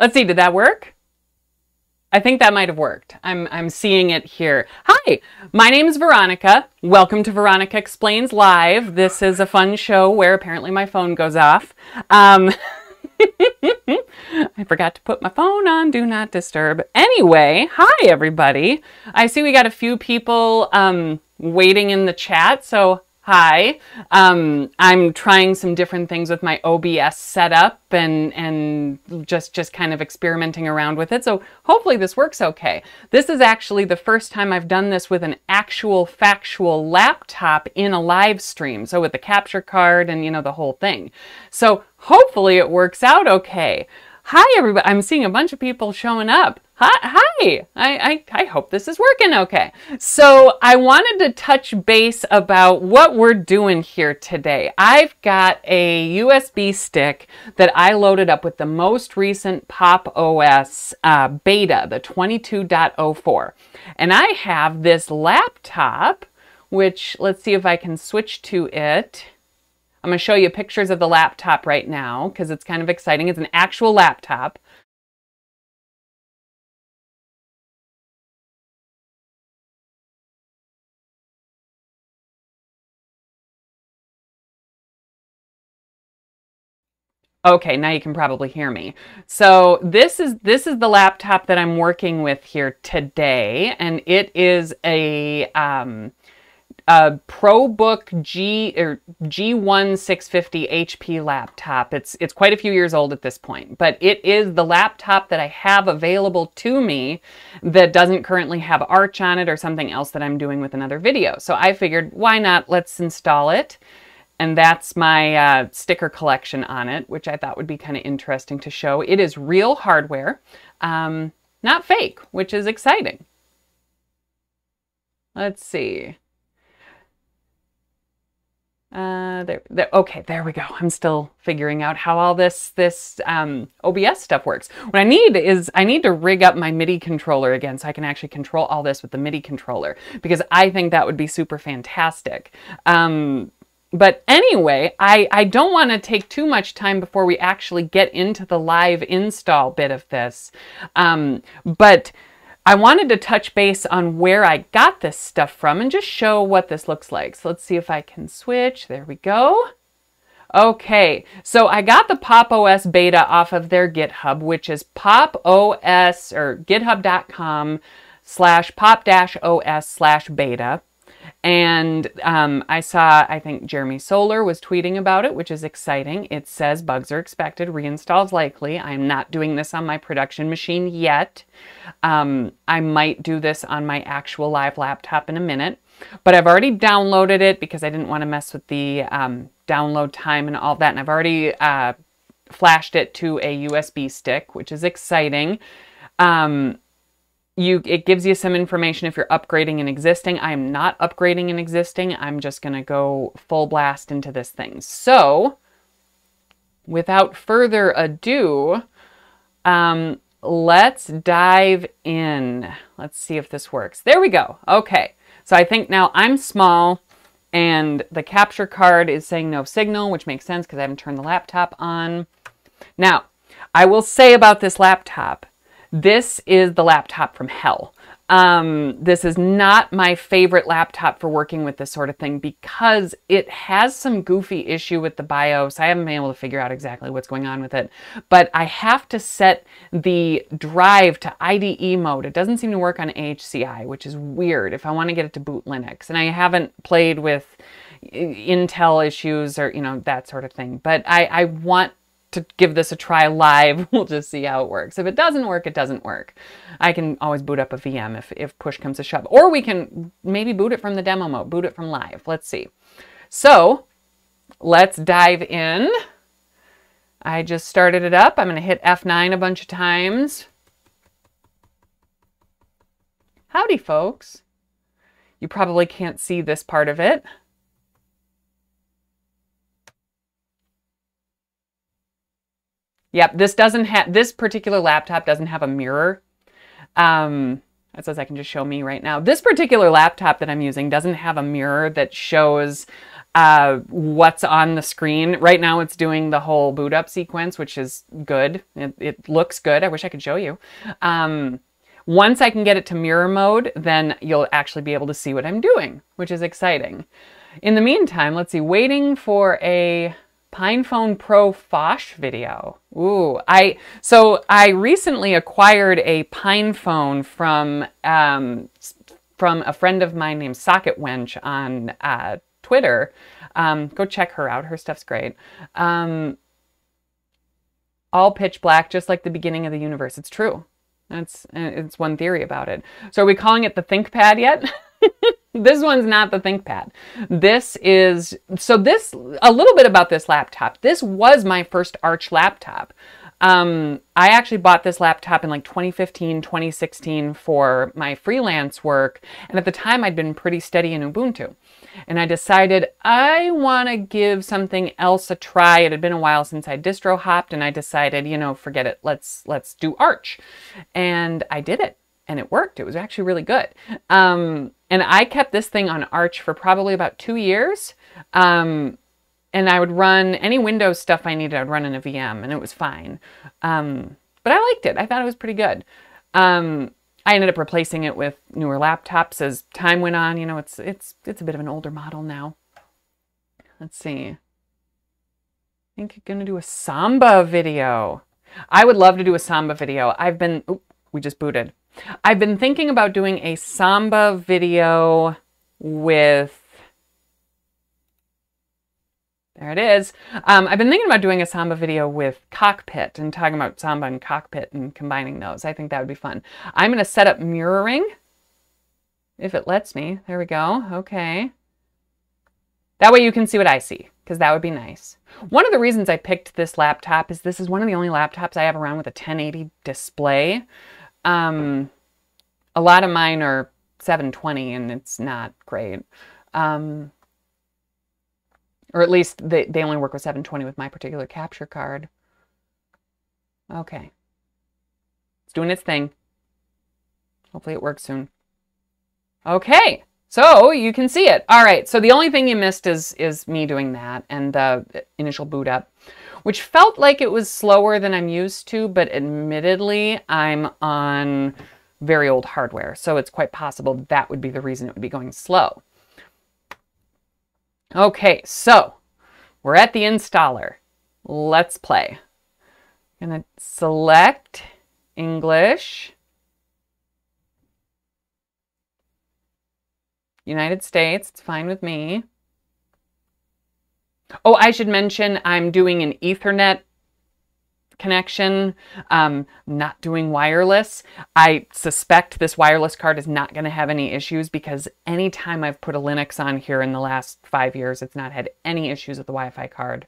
Let's see, did that work? I think that might have worked. I'm, I'm seeing it here. Hi, my name is Veronica. Welcome to Veronica Explains Live. This is a fun show where apparently my phone goes off. Um, I forgot to put my phone on Do Not Disturb. Anyway, hi everybody. I see we got a few people um, waiting in the chat, so Hi, um, I'm trying some different things with my OBS setup and and just just kind of experimenting around with it. So hopefully this works okay. This is actually the first time I've done this with an actual factual laptop in a live stream. So with the capture card and you know the whole thing. So hopefully it works out okay. Hi everybody, I'm seeing a bunch of people showing up. Hi, hi. I, I, I hope this is working okay. So I wanted to touch base about what we're doing here today. I've got a USB stick that I loaded up with the most recent Pop OS uh, beta, the 22.04. And I have this laptop, which let's see if I can switch to it. I'm going to show you pictures of the laptop right now because it's kind of exciting. It's an actual laptop. Okay, now you can probably hear me. So this is this is the laptop that I'm working with here today, and it is a um, a ProBook G or G1 650 HP laptop. It's it's quite a few years old at this point, but it is the laptop that I have available to me that doesn't currently have Arch on it or something else that I'm doing with another video. So I figured, why not? Let's install it and that's my uh, sticker collection on it, which I thought would be kind of interesting to show. It is real hardware, um, not fake, which is exciting. Let's see. Uh, there, there, okay, there we go. I'm still figuring out how all this this um, OBS stuff works. What I need is I need to rig up my MIDI controller again so I can actually control all this with the MIDI controller because I think that would be super fantastic. Um, but anyway, I, I don't want to take too much time before we actually get into the live install bit of this. Um, but I wanted to touch base on where I got this stuff from and just show what this looks like. So let's see if I can switch. There we go. Okay, so I got the Pop OS beta off of their GitHub, which is popos or github.com slash pop-os slash beta. And um, I saw, I think Jeremy Soller was tweeting about it, which is exciting. It says bugs are expected, reinstalls likely. I'm not doing this on my production machine yet. Um, I might do this on my actual live laptop in a minute. But I've already downloaded it because I didn't want to mess with the um, download time and all that. And I've already uh, flashed it to a USB stick, which is exciting. Um, you it gives you some information if you're upgrading an existing. I am not upgrading an existing. I'm just going to go full blast into this thing. So, without further ado, um, let's dive in. Let's see if this works. There we go. Okay. So I think now I'm small and the capture card is saying no signal, which makes sense because I haven't turned the laptop on. Now, I will say about this laptop, this is the laptop from hell. Um, this is not my favorite laptop for working with this sort of thing because it has some goofy issue with the BIOS. I haven't been able to figure out exactly what's going on with it, but I have to set the drive to IDE mode. It doesn't seem to work on HCI, which is weird if I want to get it to boot Linux. And I haven't played with Intel issues or, you know, that sort of thing, but I, I want to give this a try live. We'll just see how it works. If it doesn't work, it doesn't work. I can always boot up a VM if, if push comes to shove. Or we can maybe boot it from the demo mode, boot it from live. Let's see. So let's dive in. I just started it up. I'm going to hit F9 a bunch of times. Howdy, folks. You probably can't see this part of it. Yep, this doesn't have this particular laptop doesn't have a mirror. Um, that says I can just show me right now. This particular laptop that I'm using doesn't have a mirror that shows uh, what's on the screen. Right now, it's doing the whole boot up sequence, which is good. It, it looks good. I wish I could show you. Um, once I can get it to mirror mode, then you'll actually be able to see what I'm doing, which is exciting. In the meantime, let's see, waiting for a PinePhone Pro Phosh video. Ooh, I so I recently acquired a PinePhone from um, from a friend of mine named Socket Wench on uh, Twitter. Um, go check her out. Her stuff's great. Um, all pitch black, just like the beginning of the universe. It's true. That's it's one theory about it. So are we calling it the ThinkPad yet? this one's not the ThinkPad. This is so this a little bit about this laptop. This was my first Arch laptop. Um, I actually bought this laptop in like 2015, 2016 for my freelance work. And at the time, I'd been pretty steady in Ubuntu. And I decided I want to give something else a try. It had been a while since I distro hopped, and I decided, you know, forget it. Let's let's do Arch. And I did it, and it worked. It was actually really good. Um, and I kept this thing on Arch for probably about two years. Um, and I would run any Windows stuff I needed. I'd run in a VM, and it was fine. Um, but I liked it. I thought it was pretty good. Um, I ended up replacing it with newer laptops as time went on. You know, it's it's it's a bit of an older model now. Let's see. I think I'm gonna do a Samba video. I would love to do a Samba video. I've been. Oop, we just booted. I've been thinking about doing a Samba video with there it is. Um, I've been thinking about doing a Samba video with Cockpit and talking about Samba and Cockpit and combining those. I think that would be fun. I'm going to set up mirroring if it lets me. There we go. Okay. That way you can see what I see because that would be nice. One of the reasons I picked this laptop is this is one of the only laptops I have around with a 1080 display. Um, a lot of mine are 720 and it's not great. Um, or at least they, they only work with 720 with my particular capture card. Okay. It's doing its thing. Hopefully it works soon. Okay. So you can see it. All right. So the only thing you missed is, is me doing that and the initial boot up, which felt like it was slower than I'm used to, but admittedly, I'm on very old hardware. So it's quite possible that would be the reason it would be going slow. Okay, so we're at the installer. Let's play. I'm gonna select English, United States, it's fine with me. Oh, I should mention I'm doing an Ethernet connection, um, not doing wireless. I suspect this wireless card is not going to have any issues because anytime I've put a Linux on here in the last five years, it's not had any issues with the Wi-Fi card.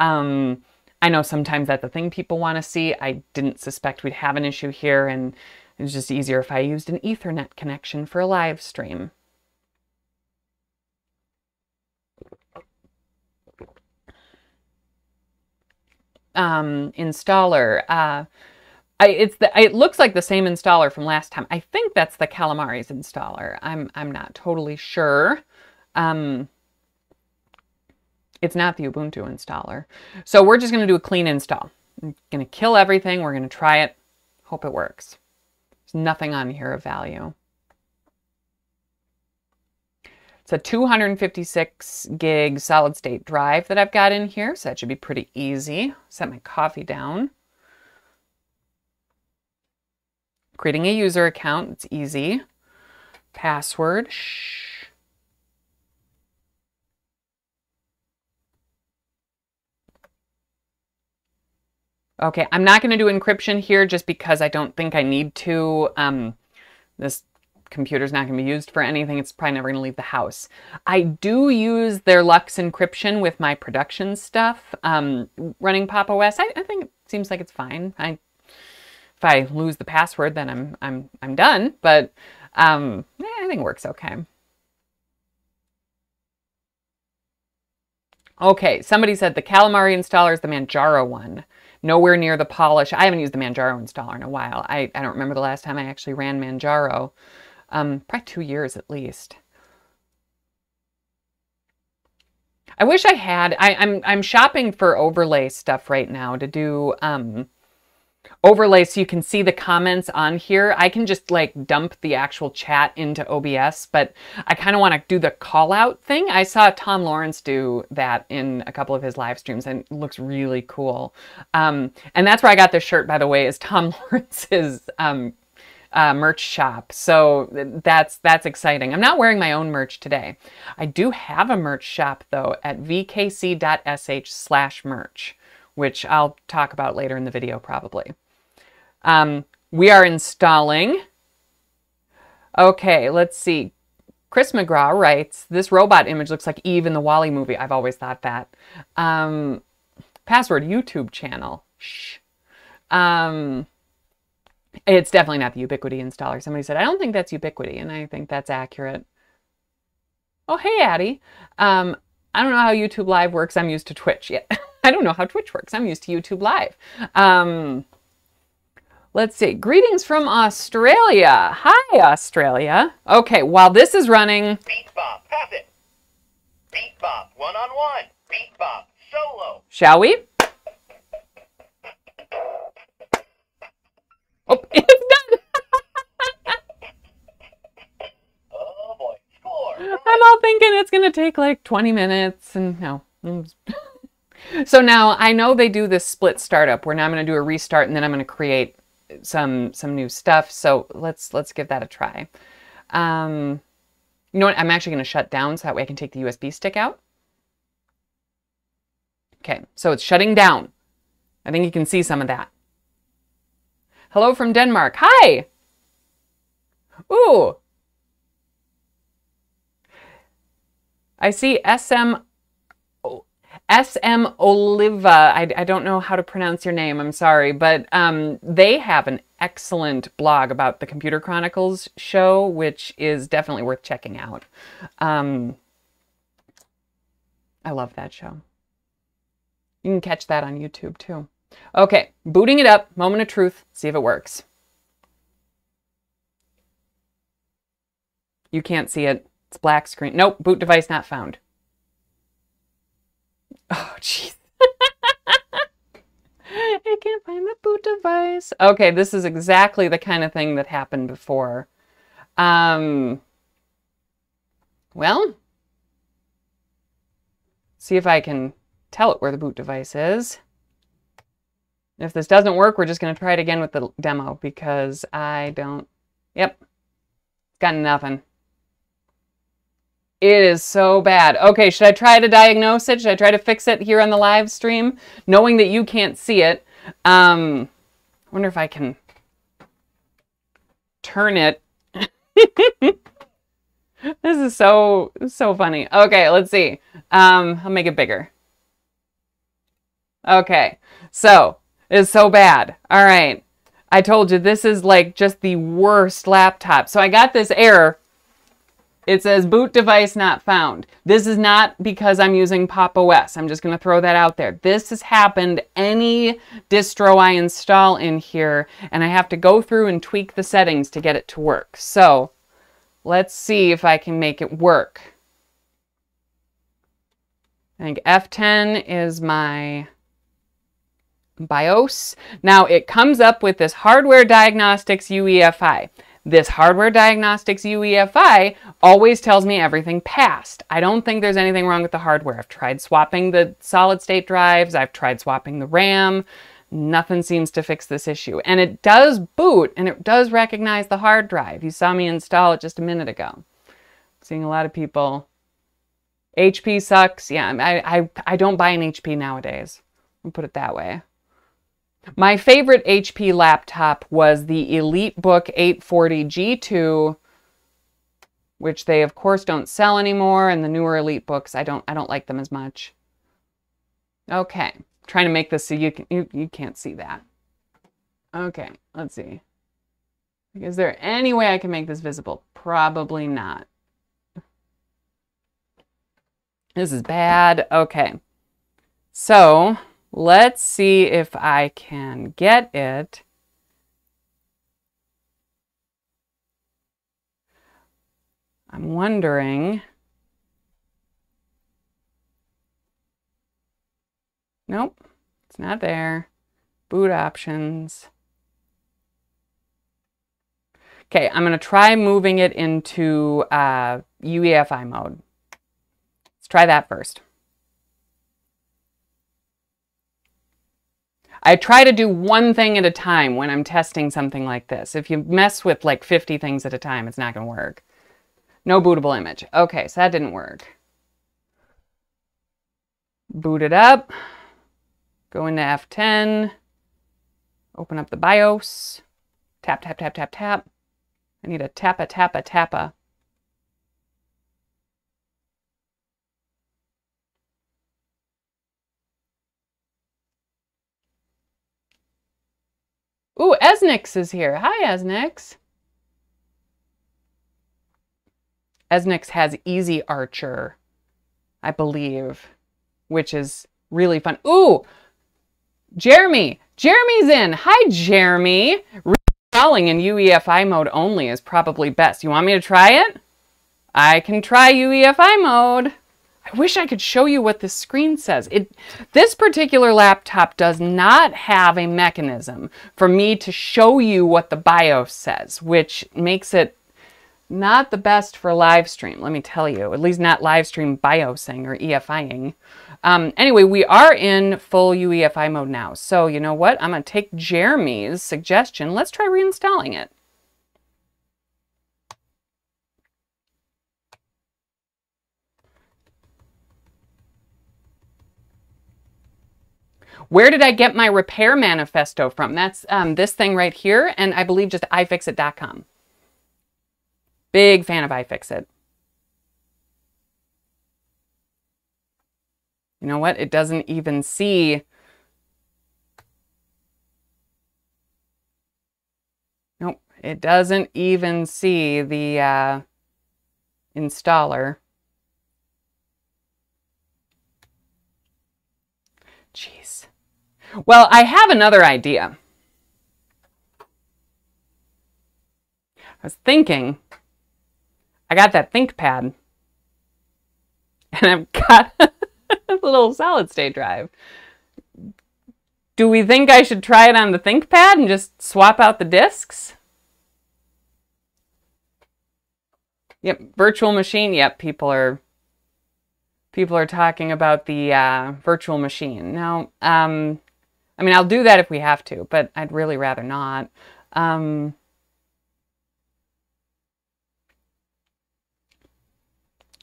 Um, I know sometimes that's the thing people want to see. I didn't suspect we'd have an issue here and it's just easier if I used an Ethernet connection for a live stream. Um, installer. Uh, I, it's the, it looks like the same installer from last time. I think that's the Calamares installer. I'm, I'm not totally sure. Um, it's not the Ubuntu installer. So we're just going to do a clean install. I'm going to kill everything. We're going to try it. Hope it works. There's nothing on here of value. It's a 256 gig solid state drive that I've got in here, so that should be pretty easy. Set my coffee down. Creating a user account, it's easy. Password, shh. Okay, I'm not going to do encryption here just because I don't think I need to. Um, this computer's not going to be used for anything. It's probably never going to leave the house. I do use their LUKS encryption with my production stuff. Um, running Pop OS, I, I think it seems like it's fine. I, if I lose the password, then I'm I'm I'm done. But um, yeah, I think it works okay. Okay, somebody said the Calamares installer is the Manjaro one. Nowhere near the polish. I haven't used the Manjaro installer in a while. I, I don't remember the last time I actually ran Manjaro um, probably two years at least. I wish I had. I, I'm I'm shopping for overlay stuff right now to do um, overlay so you can see the comments on here. I can just like dump the actual chat into OBS, but I kind of want to do the call out thing. I saw Tom Lawrence do that in a couple of his live streams and it looks really cool. Um, and that's where I got this shirt, by the way, is Tom Lawrence's um, uh, merch shop. So that's that's exciting. I'm not wearing my own merch today. I do have a merch shop though at vkc.sh slash merch, which I'll talk about later in the video probably. Um, we are installing. Okay, let's see. Chris McGraw writes, this robot image looks like Eve in the WALL-E movie. I've always thought that. Um, password YouTube channel. Shh. Um, it's definitely not the Ubiquity installer. Somebody said, I don't think that's Ubiquity, and I think that's accurate. Oh, hey, Addie. Um, I don't know how YouTube Live works. I'm used to Twitch. Yeah, I don't know how Twitch works. I'm used to YouTube Live. Um, let's see. Greetings from Australia. Hi, Australia. Okay, while this is running... Beat Bop, pass it. Beat Bop, one-on-one. Beat Bop, solo. Shall we? Oh, it's done. Oh boy, score. I'm all thinking it's going to take like 20 minutes and no. so now I know they do this split startup where now I'm going to do a restart and then I'm going to create some some new stuff. So let's let's give that a try. Um, you know what? I'm actually going to shut down so that way I can take the USB stick out. Okay, so it's shutting down. I think you can see some of that. Hello from Denmark. Hi. Ooh. I see SM SM Oliva. I, I don't know how to pronounce your name. I'm sorry, but um, they have an excellent blog about the Computer Chronicles show, which is definitely worth checking out. Um, I love that show. You can catch that on YouTube too. Okay, booting it up, moment of truth, see if it works. You can't see it. It's black screen. Nope, boot device not found. Oh, jeez. I can't find the boot device. Okay, this is exactly the kind of thing that happened before. Um, well, see if I can tell it where the boot device is. If this doesn't work, we're just going to try it again with the demo because I don't... Yep. Got nothing. It is so bad. Okay, should I try to diagnose it? Should I try to fix it here on the live stream? Knowing that you can't see it. Um, I wonder if I can turn it. this is so, so funny. Okay, let's see. Um, I'll make it bigger. Okay, so is so bad. All right. I told you this is like just the worst laptop. So I got this error. It says boot device not found. This is not because I'm using Pop! OS. I'm just going to throw that out there. This has happened any distro I install in here, and I have to go through and tweak the settings to get it to work. So let's see if I can make it work. I think F10 is my BIOS. Now it comes up with this Hardware Diagnostics UEFI. This Hardware Diagnostics UEFI always tells me everything passed. I don't think there's anything wrong with the hardware. I've tried swapping the solid state drives. I've tried swapping the RAM. Nothing seems to fix this issue. And it does boot and it does recognize the hard drive. You saw me install it just a minute ago. Seeing a lot of people. HP sucks. Yeah, I, I, I don't buy an HP nowadays. I'll put it that way. My favorite HP laptop was the EliteBook 840 G2, which they of course don't sell anymore, and the newer EliteBooks, I don't I don't like them as much. Okay, I'm trying to make this so you can you, you can't see that. Okay, let's see. Is there any way I can make this visible? Probably not. This is bad. Okay. So, Let's see if I can get it. I'm wondering. Nope, it's not there. Boot options. Okay, I'm going to try moving it into uh, UEFI mode. Let's try that first. I try to do one thing at a time when I'm testing something like this. If you mess with like 50 things at a time, it's not going to work. No bootable image. Okay, so that didn't work. Boot it up. Go into F10. Open up the BIOS. Tap, tap, tap, tap, tap. I need to tap a tappa, tappa. Ooh, Esnix is here. Hi, Esnix. Esnix has Easy Archer, I believe, which is really fun. Ooh, Jeremy. Jeremy's in. Hi, Jeremy. Reinstalling in UEFI mode only is probably best. You want me to try it? I can try UEFI mode. I wish I could show you what this screen says. It, this particular laptop does not have a mechanism for me to show you what the BIOS says, which makes it not the best for live stream, let me tell you. At least not live stream BIOSing or EFIing. Um, anyway, we are in full UEFI mode now. So you know what? I'm going to take Jeremy's suggestion. Let's try reinstalling it. Where did I get my repair manifesto from? That's um, this thing right here, and I believe just ifixit.com. Big fan of iFixit. You know what? It doesn't even see. Nope, it doesn't even see the uh, installer. Jeez. Well, I have another idea. I was thinking, I got that ThinkPad, and I've got a little solid state drive. Do we think I should try it on the ThinkPad and just swap out the disks? Yep, virtual machine. Yep, people are people are talking about the uh, virtual machine. Now, um, I mean, I'll do that if we have to, but I'd really rather not. Um,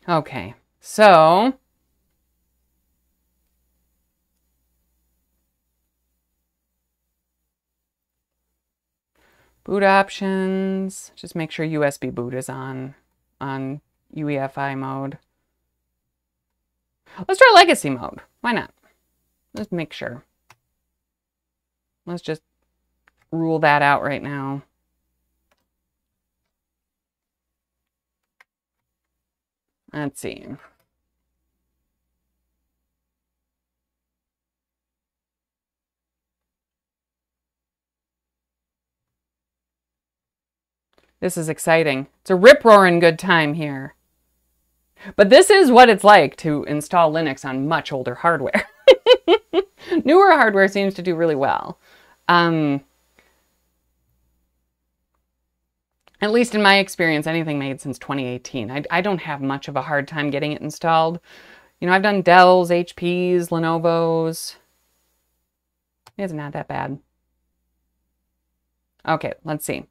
okay, so boot options. Just make sure USB boot is on on UEFI mode. Let's try legacy mode. Why not? Let's make sure. Let's just rule that out right now. Let's see. This is exciting. It's a rip-roaring good time here. But this is what it's like to install Linux on much older hardware. Newer hardware seems to do really well. Um, at least in my experience, anything made since 2018. I, I don't have much of a hard time getting it installed. You know, I've done Dell's, HP's, Lenovo's. It's not that bad. Okay, let's see.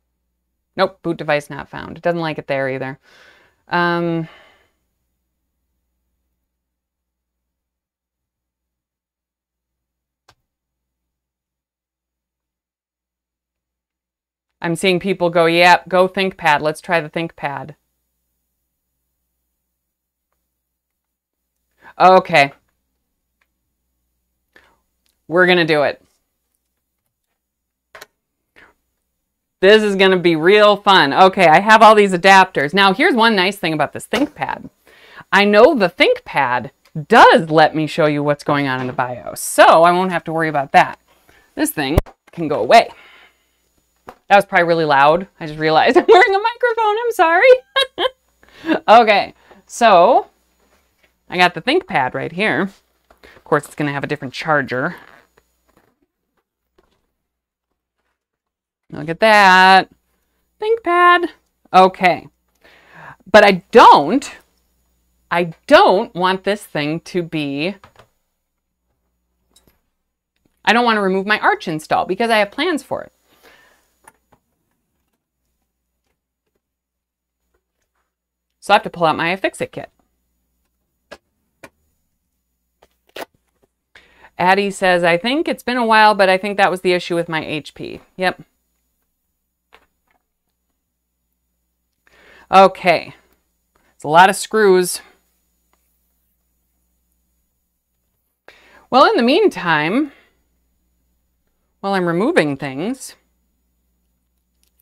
Nope, boot device not found. It doesn't like it there either. Um, I'm seeing people go, yep, yeah, go ThinkPad. Let's try the ThinkPad. Okay. We're going to do it. This is going to be real fun. Okay, I have all these adapters. Now, here's one nice thing about this ThinkPad. I know the ThinkPad does let me show you what's going on in the BIOS, so I won't have to worry about that. This thing can go away. That was probably really loud. I just realized I'm wearing a microphone. I'm sorry. okay, so I got the ThinkPad right here. Of course, it's going to have a different charger. Look at that. ThinkPad. Okay. But I don't, I don't want this thing to be, I don't want to remove my Arch install because I have plans for it. So I have to pull out my Fix-It kit. Addie says, I think it's been a while, but I think that was the issue with my HP. Yep. Okay. It's a lot of screws. Well, in the meantime, while I'm removing things,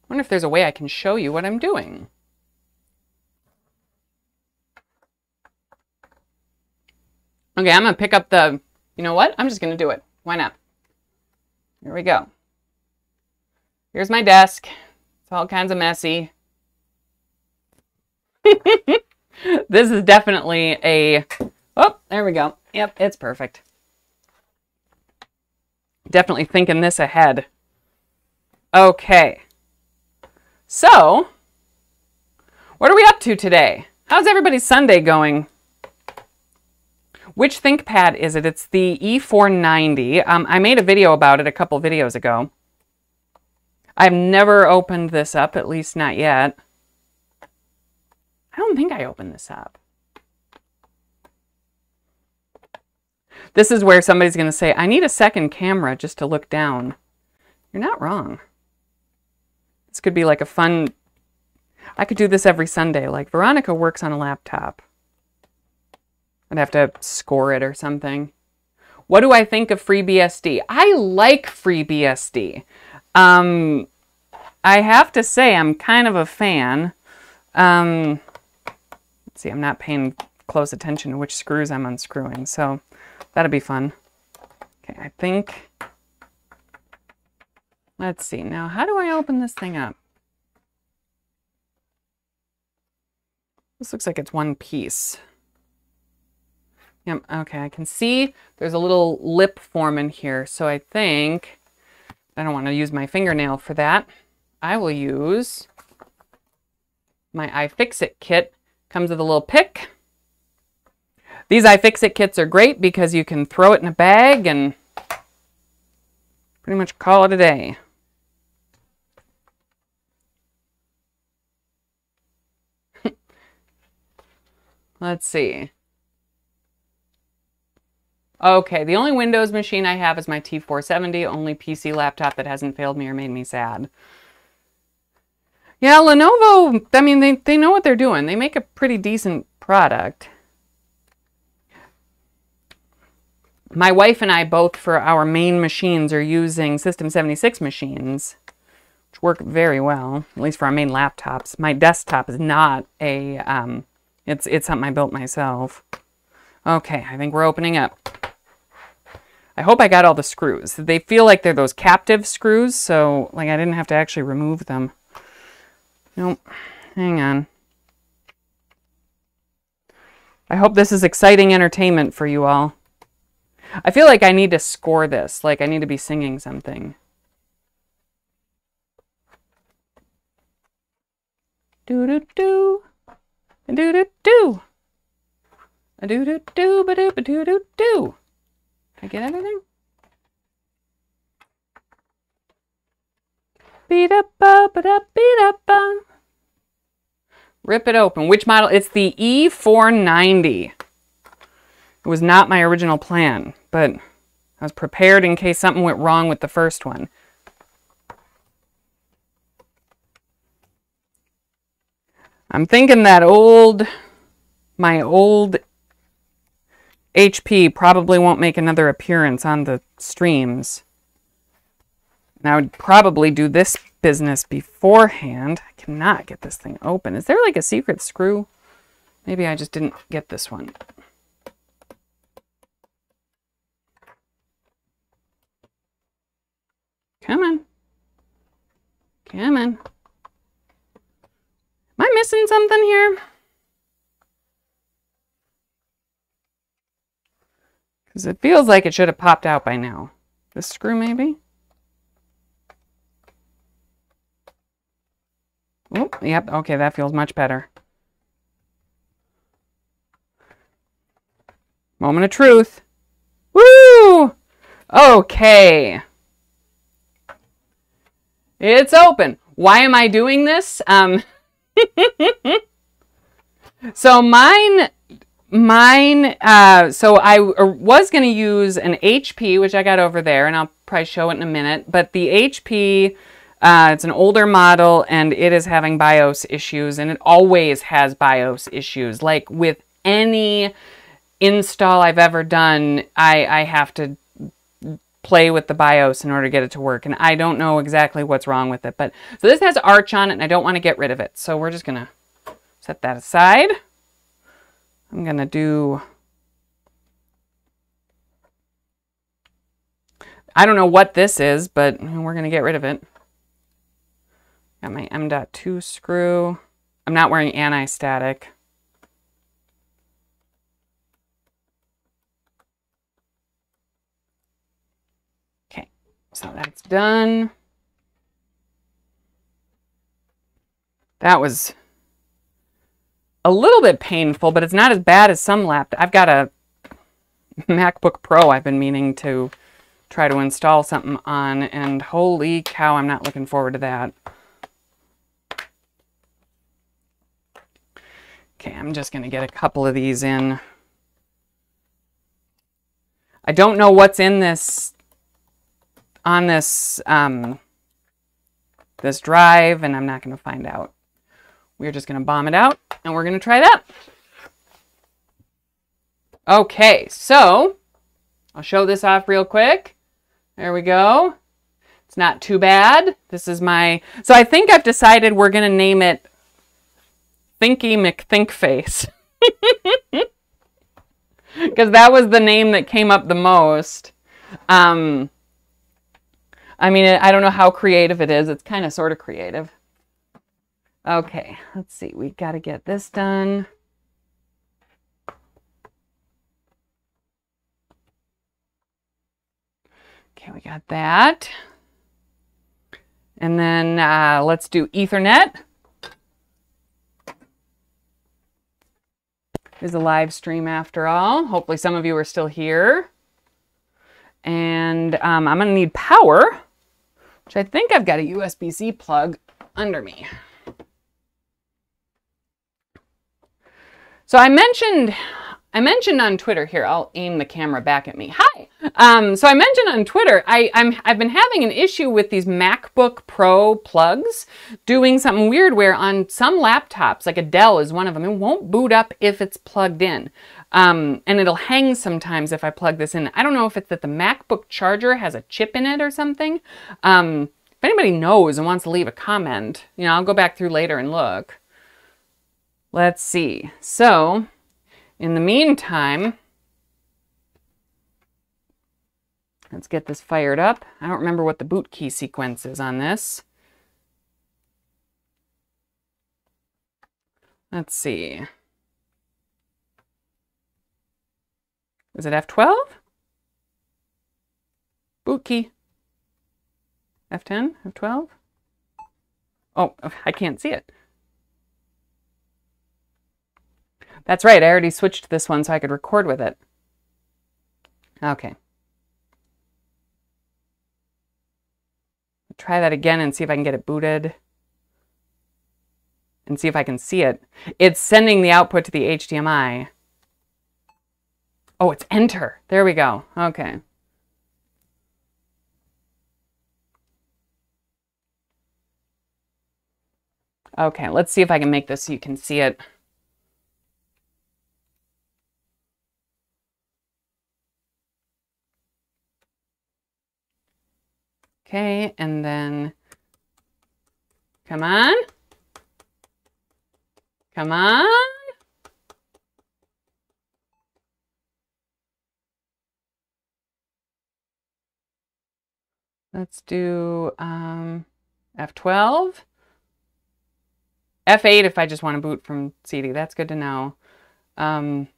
I wonder if there's a way I can show you what I'm doing. Okay, I'm to pick up the, you know what? I'm just to do it. Why not? Here we go. Here's my desk. It's all kinds of messy. this is definitely a, oh, there we go. Yep, it's perfect. Definitely thinking this ahead. Okay. So, what are we up to today? How's everybody's Sunday going? Which ThinkPad is it? It's the E490. Um, I made a video about it a couple videos ago. I've never opened this up, at least not yet. I don't think I opened this up. This is where somebody's going to say, I need a second camera just to look down. You're not wrong. This could be like a fun... I could do this every Sunday. Like, Veronica works on a laptop. I'd have to score it or something. What do I think of FreeBSD? I like FreeBSD. Um, I have to say I'm kind of a fan. Um, let's see, I'm not paying close attention to which screws I'm unscrewing, so that'll be fun. Okay, I think... Let's see, now how do I open this thing up? This looks like it's one piece. Yep, okay, I can see there's a little lip form in here. So I think, I don't want to use my fingernail for that. I will use my iFixit kit. Comes with a little pick. These iFixit kits are great because you can throw it in a bag and pretty much call it a day. Let's see. Okay, the only Windows machine I have is my T470, only PC laptop that hasn't failed me or made me sad. Yeah, Lenovo, I mean, they, they know what they're doing. They make a pretty decent product. My wife and I both, for our main machines, are using System76 machines, which work very well, at least for our main laptops. My desktop is not a, um, it's, it's something I built myself. Okay, I think we're opening up. I hope I got all the screws. They feel like they're those captive screws, so like I didn't have to actually remove them. Nope. Hang on. I hope this is exciting entertainment for you all. I feel like I need to score this, like I need to be singing something. Do do do. Do do do. Do do do ba do ba do do I get everything? Beat up, up, up, beat up, up. Rip it open. Which model? It's the E490. It was not my original plan, but I was prepared in case something went wrong with the first one. I'm thinking that old, my old HP probably won't make another appearance on the streams. And I would probably do this business beforehand. I cannot get this thing open. Is there like a secret screw? Maybe I just didn't get this one. Come on. Come on. Am I missing something here? Because it feels like it should have popped out by now. This screw maybe? Oh, yep, okay, that feels much better. Moment of truth. Woo! Okay. It's open. Why am I doing this? Um, so mine, mine, uh, so I was going to use an HP, which I got over there, and I'll probably show it in a minute, but the HP, uh, it's an older model, and it is having BIOS issues, and it always has BIOS issues. Like with any install I've ever done, I, I have to play with the BIOS in order to get it to work. And I don't know exactly what's wrong with it. But so this has Arch on it and I don't want to get rid of it. So we're just going to set that aside. I'm going to do... I don't know what this is, but we're going to get rid of it. Got my M.2 screw. I'm not wearing anti-static. Okay, so that's done. That was a little bit painful, but it's not as bad as some laptops. I've got a MacBook Pro I've been meaning to try to install something on, and holy cow, I'm not looking forward to that. Okay, I'm just going to get a couple of these in. I don't know what's in this on this um, this drive, and I'm not going to find out. We're just going to bomb it out, and we're going to try that. Okay, so I'll show this off real quick. There we go. It's not too bad. This is my, so I think I've decided we're going to name it Thinky McThinkface. Because that was the name that came up the most. Um, I mean, I don't know how creative it is. It's kind of sort of creative. Okay, let's see. We got to get this done. Okay, we got that. And then uh, let's do Ethernet. Is a live stream after all. Hopefully some of you are still here. And um, I'm going to need power which I think I've got a USB-C plug under me. So I mentioned, I mentioned on Twitter here, I'll aim the camera back at me. Hi. Um, so I mentioned on Twitter, I, I'm, I've been having an issue with these MacBook Pro plugs doing something weird where on some laptops, like a Dell is one of them, it won't boot up if it's plugged in. Um, and it'll hang sometimes if I plug this in. I don't know if it's that the MacBook charger has a chip in it or something. Um, if anybody knows and wants to leave a comment, you know, I'll go back through later and look. Let's see. So, in the meantime, let's get this fired up. I don't remember what the boot key sequence is on this. Let's see. Is it F12? Boot key. F10? F12? Oh, I can't see it. That's right, I already switched this one so I could record with it. Okay. Try that again and see if I can get it booted. And see if I can see it. It's sending the output to the HDMI. Oh, it's enter. There we go. Okay. Okay, let's see if I can make this so you can see it. Okay, and then, come on. Come on. Let's do um, F12. F8 if I just want to boot from CD. That's good to know. Um,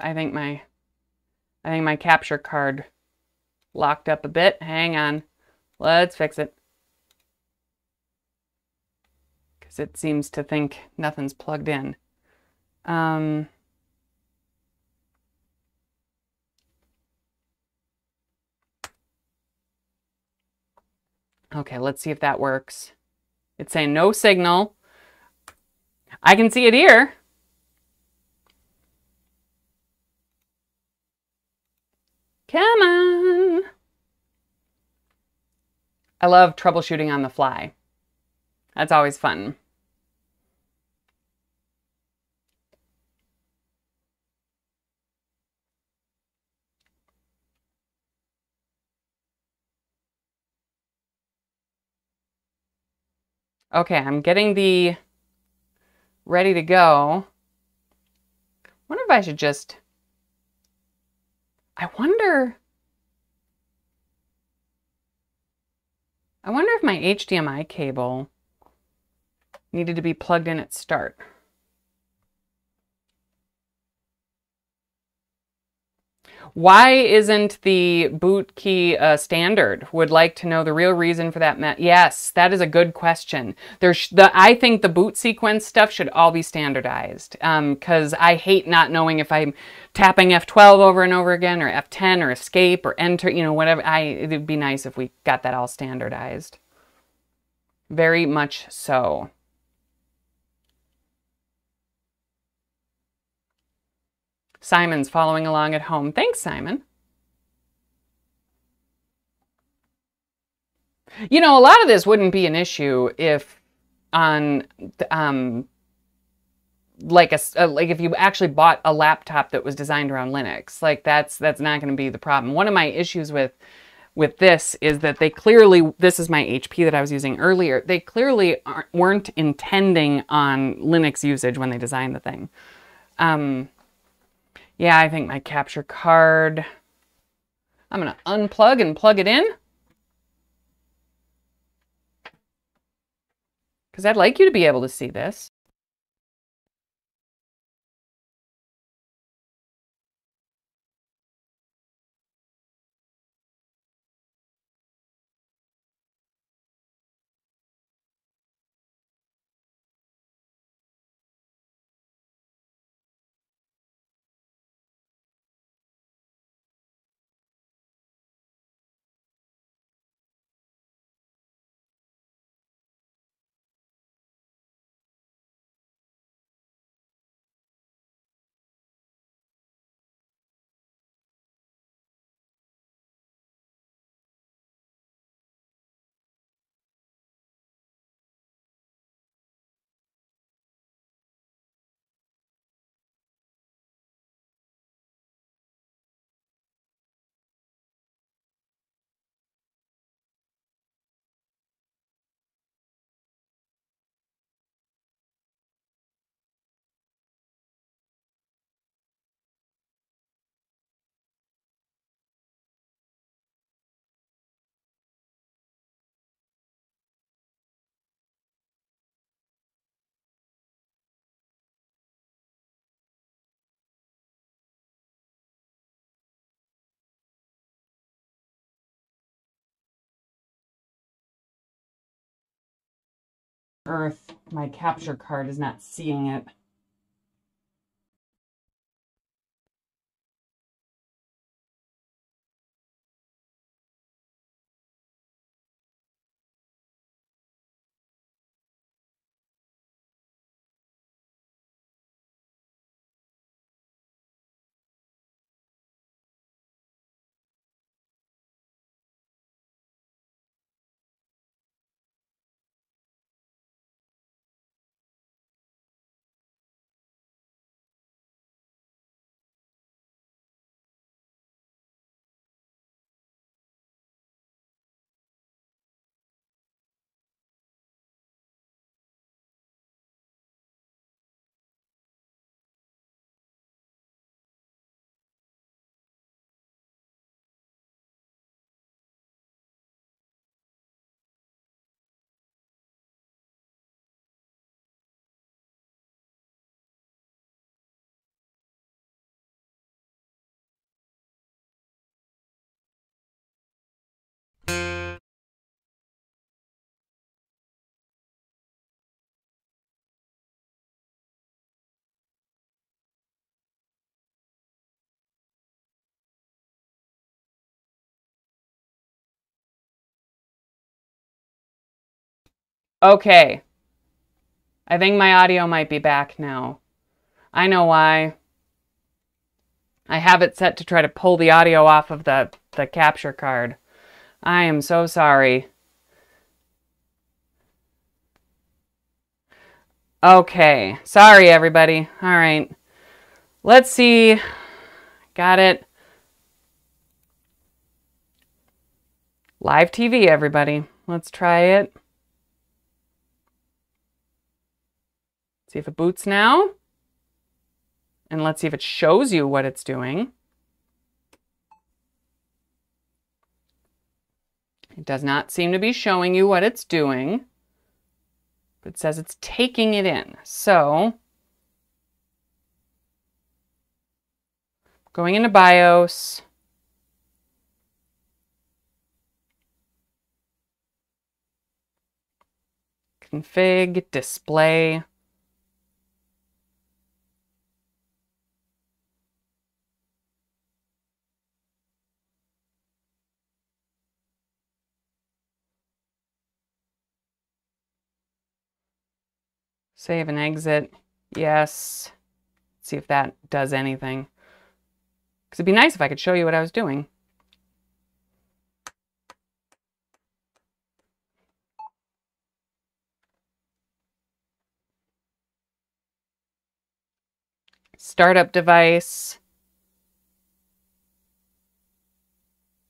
I think my I think my capture card locked up a bit. Hang on. Let's fix it. Because it seems to think nothing's plugged in. Um, okay, let's see if that works. It's saying no signal. I can see it here. Come on. I love troubleshooting on the fly. That's always fun. Okay, I'm getting the ready to go. wonder if I should just I wonder. I wonder if my HDMI cable needed to be plugged in at start. Why isn't the boot key uh, standard? Would like to know the real reason for that. yes, that is a good question. There's the I think the boot sequence stuff should all be standardized because um, I hate not knowing if I'm tapping F12 over and over again or F10 or escape or enter. You know, whatever. I it'd be nice if we got that all standardized. Very much so. Simon's following along at home. Thanks, Simon. You know, a lot of this wouldn't be an issue if on um, like a uh, like if you actually bought a laptop that was designed around Linux. Like that's that's not going to be the problem. One of my issues with with this is that they clearly this is my HP that I was using earlier. They clearly weren't intending on Linux usage when they designed the thing. Um, yeah, I think my capture card, I'm going to unplug and plug it in. Because I'd like you to be able to see this. Earth, my capture card is not seeing it. Okay. I think my audio might be back now. I know why. I have it set to try to pull the audio off of the, the capture card. I am so sorry. Okay. Sorry, everybody. All right. Let's see. Got it. Live TV, everybody. Let's try it. See if it boots now. And let's see if it shows you what it's doing. It does not seem to be showing you what it's doing. It says it's taking it in. So, going into BIOS. Config, display. Save and exit. Yes. see if that does anything. Because it'd be nice if I could show you what I was doing. Startup device.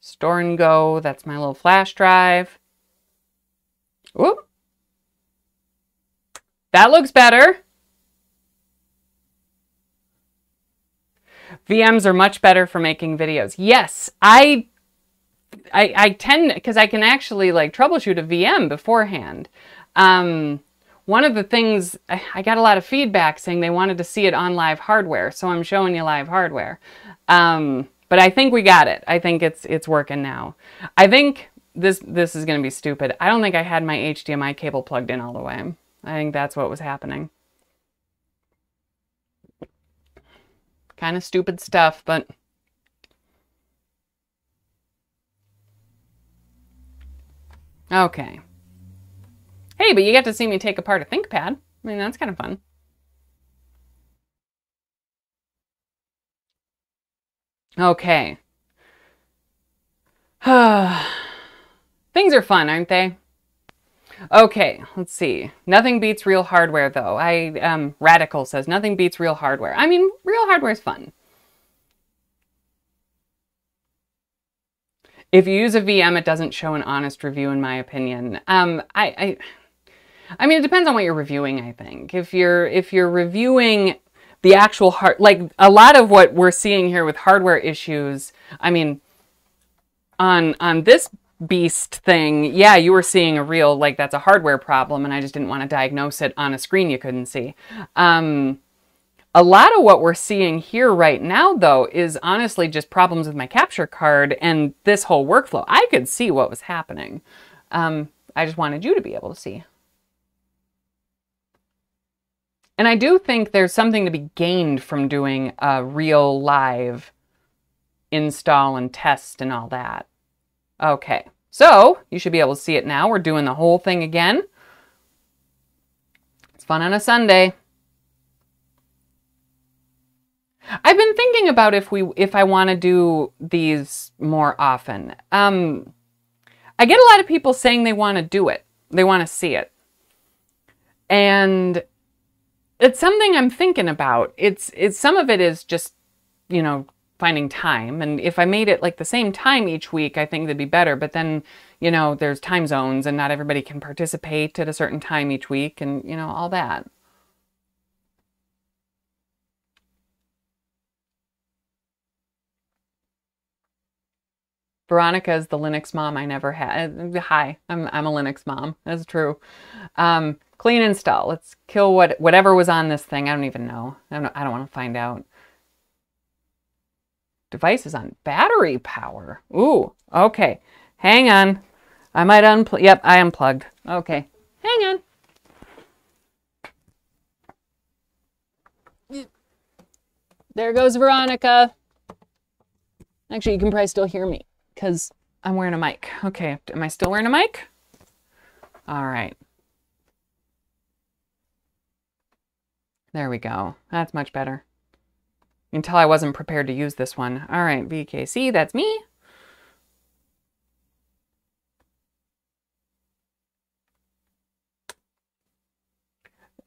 Store and go. That's my little flash drive. Whoop. That looks better. VMs are much better for making videos. Yes, I I, I tend because I can actually like troubleshoot a VM beforehand. Um, one of the things I, I, got a lot of feedback saying they wanted to see it on live hardware, so I'm showing you live hardware. Um, but I think we got it. I think it's it's working now. I think this this is going to be stupid. I don't think I had my HDMI cable plugged in all the way. I think that's what was happening. Kind of stupid stuff, but... Okay. Hey, but you get to see me take apart a ThinkPad. I mean, that's kind of fun. Okay. Things are fun, aren't they? Okay, let's see. Nothing beats real hardware, though. I um, Radical says nothing beats real hardware. I mean, real hardware is fun. If you use a VM, it doesn't show an honest review, in my opinion. Um, I, I, I mean, it depends on what you're reviewing. I think if you're if you're reviewing the actual hard, like a lot of what we're seeing here with hardware issues. I mean, on on this beast thing, yeah, you were seeing a real, like, that's a hardware problem, and I just didn't want to diagnose it on a screen you couldn't see. Um, a lot of what we're seeing here right now, though, is honestly just problems with my capture card and this whole workflow. I could see what was happening. Um, I just wanted you to be able to see. And I do think there's something to be gained from doing a real live install and test and all that. Okay, so you should be able to see it now. We're doing the whole thing again. It's fun on a Sunday. I've been thinking about if we if I want to do these more often. Um, I get a lot of people saying they want to do it. They want to see it. And it's something I'm thinking about. It's it's some of it is just, you know, finding time. And if I made it like the same time each week, I think that'd be better. But then, you know, there's time zones and not everybody can participate at a certain time each week and, you know, all that. Veronica is the Linux mom I never had. Hi, I'm, I'm a Linux mom. That's true. Um, clean install. Let's kill what whatever was on this thing. I don't even know. I don't, I don't want to find out. Device is on battery power. Ooh, okay. Hang on. I might unplug. Yep, I unplugged. Okay. Hang on. There goes Veronica. Actually, you can probably still hear me because I'm wearing a mic. Okay, am I still wearing a mic? All right. There we go. That's much better. Until I wasn't prepared to use this one. All right, VKC, that's me.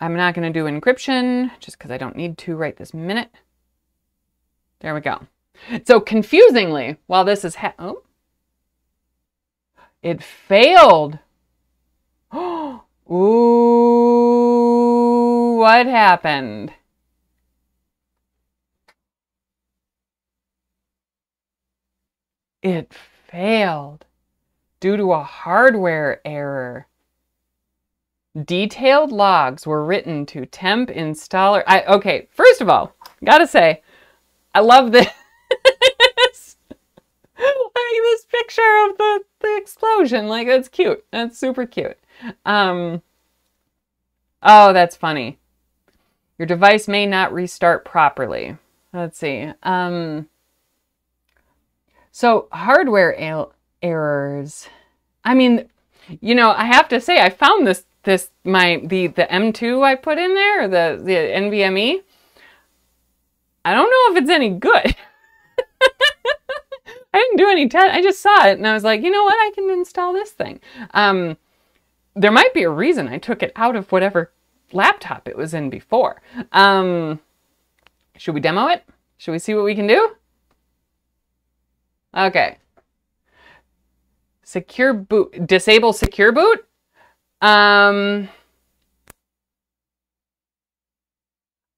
I'm not going to do encryption just because I don't need to right this minute. There we go. So confusingly, while this is ha oh, it failed. Ooh, what happened? It failed due to a hardware error. Detailed logs were written to temp installer. I okay, first of all, gotta say, I love this. like this picture of the, the explosion. Like that's cute. That's super cute. Um Oh, that's funny. Your device may not restart properly. Let's see. Um so hardware errors. I mean, you know, I have to say I found this this my the the M2 I put in there, the the NVMe. I don't know if it's any good. I didn't do any test. I just saw it and I was like, you know what? I can install this thing. Um, there might be a reason I took it out of whatever laptop it was in before. Um, should we demo it? Should we see what we can do? Okay. Secure boot, disable secure boot. Um,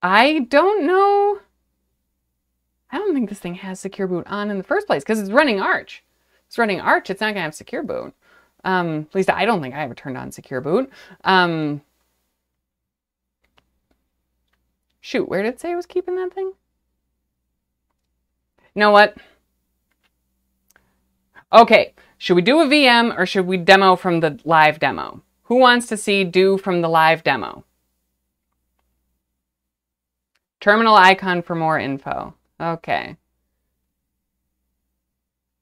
I don't know. I don't think this thing has secure boot on in the first place because it's running Arch. It's running Arch. It's not going to have secure boot. Um, at least I don't think I ever turned on secure boot. Um, shoot, where did it say it was keeping that thing? You know what? Okay, should we do a VM or should we demo from the live demo? Who wants to see do from the live demo? Terminal icon for more info. Okay.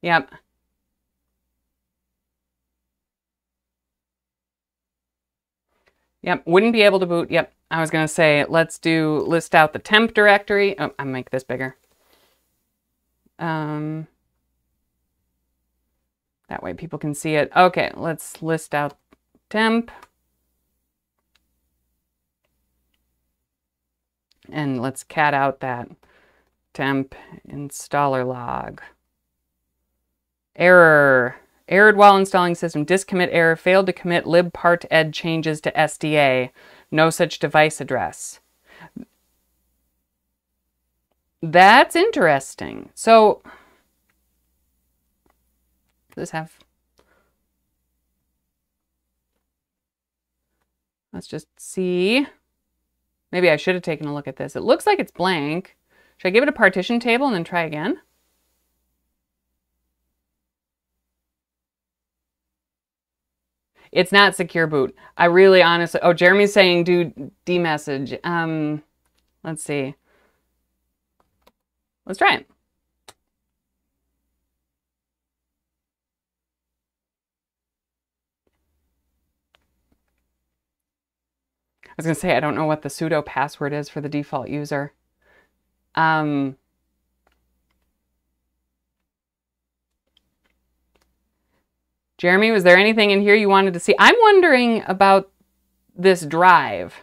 Yep. Yep, wouldn't be able to boot. Yep, I was going to say, let's do list out the temp directory. Oh, I'll make this bigger. Um, that way people can see it. Okay, let's list out temp. And let's cat out that temp installer log. Error. Errored while installing system. disk commit error. Failed to commit libparted changes to SDA. No such device address. That's interesting. So, this have Let's just see. Maybe I should have taken a look at this. It looks like it's blank. Should I give it a partition table and then try again? It's not secure boot. I really honestly, oh, Jeremy's saying do dmesg. Um, let's see. Let's try it. Was going to say, I don't know what the sudo password is for the default user. Um, Jeremy, was there anything in here you wanted to see? I'm wondering about this drive.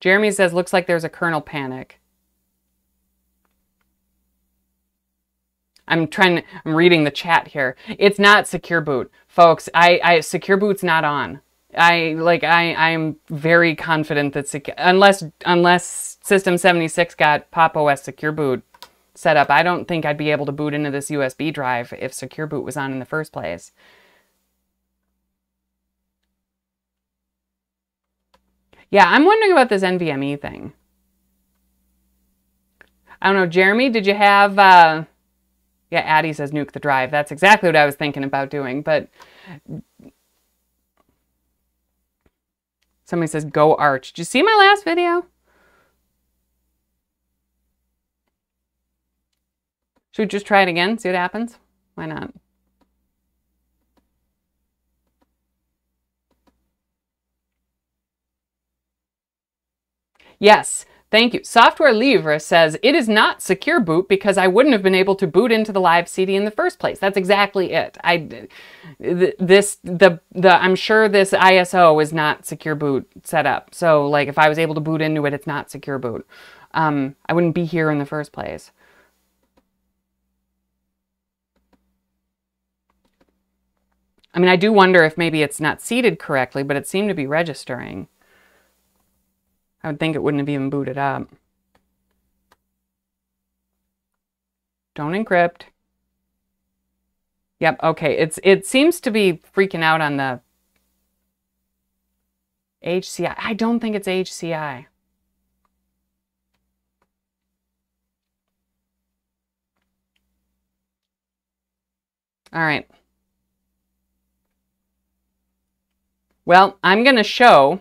Jeremy says, looks like there's a kernel panic. I'm trying, I'm reading the chat here. It's not secure boot folks, I, I secure boot's not on. I like I I'm very confident that secure unless unless System76 got Pop OS secure boot set up, I don't think I'd be able to boot into this USB drive if secure boot was on in the first place. Yeah, I'm wondering about this NVMe thing. I don't know, Jeremy, did you have uh yeah, Addie says nuke the drive. That's exactly what I was thinking about doing. But somebody says go arch. Did you see my last video? Should we just try it again? See what happens? Why not? Yes, thank you. Software Livre says it is not secure boot because I wouldn't have been able to boot into the live CD in the first place. That's exactly it. I this the the I'm sure this ISO is not secure boot set up. So like if I was able to boot into it, it's not secure boot. Um, I wouldn't be here in the first place. I mean, I do wonder if maybe it's not seated correctly, but it seemed to be registering. I would think it wouldn't have even booted up. Don't encrypt. Yep, okay. It's it seems to be freaking out on the HCI. I don't think it's HCI. All right. Well, I'm going to show,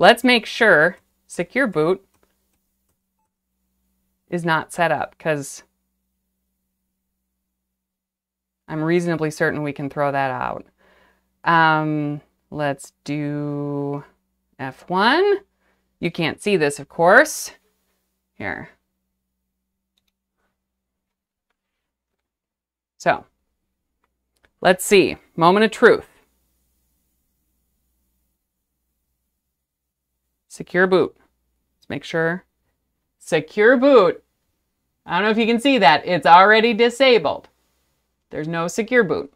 let's make sure secure boot is not set up because I'm reasonably certain we can throw that out. Um, let's do F1. You can't see this, of course. Here. So, let's see. Moment of truth. Secure boot. Let's make sure. Secure boot. I don't know if you can see that. It's already disabled. There's no secure boot.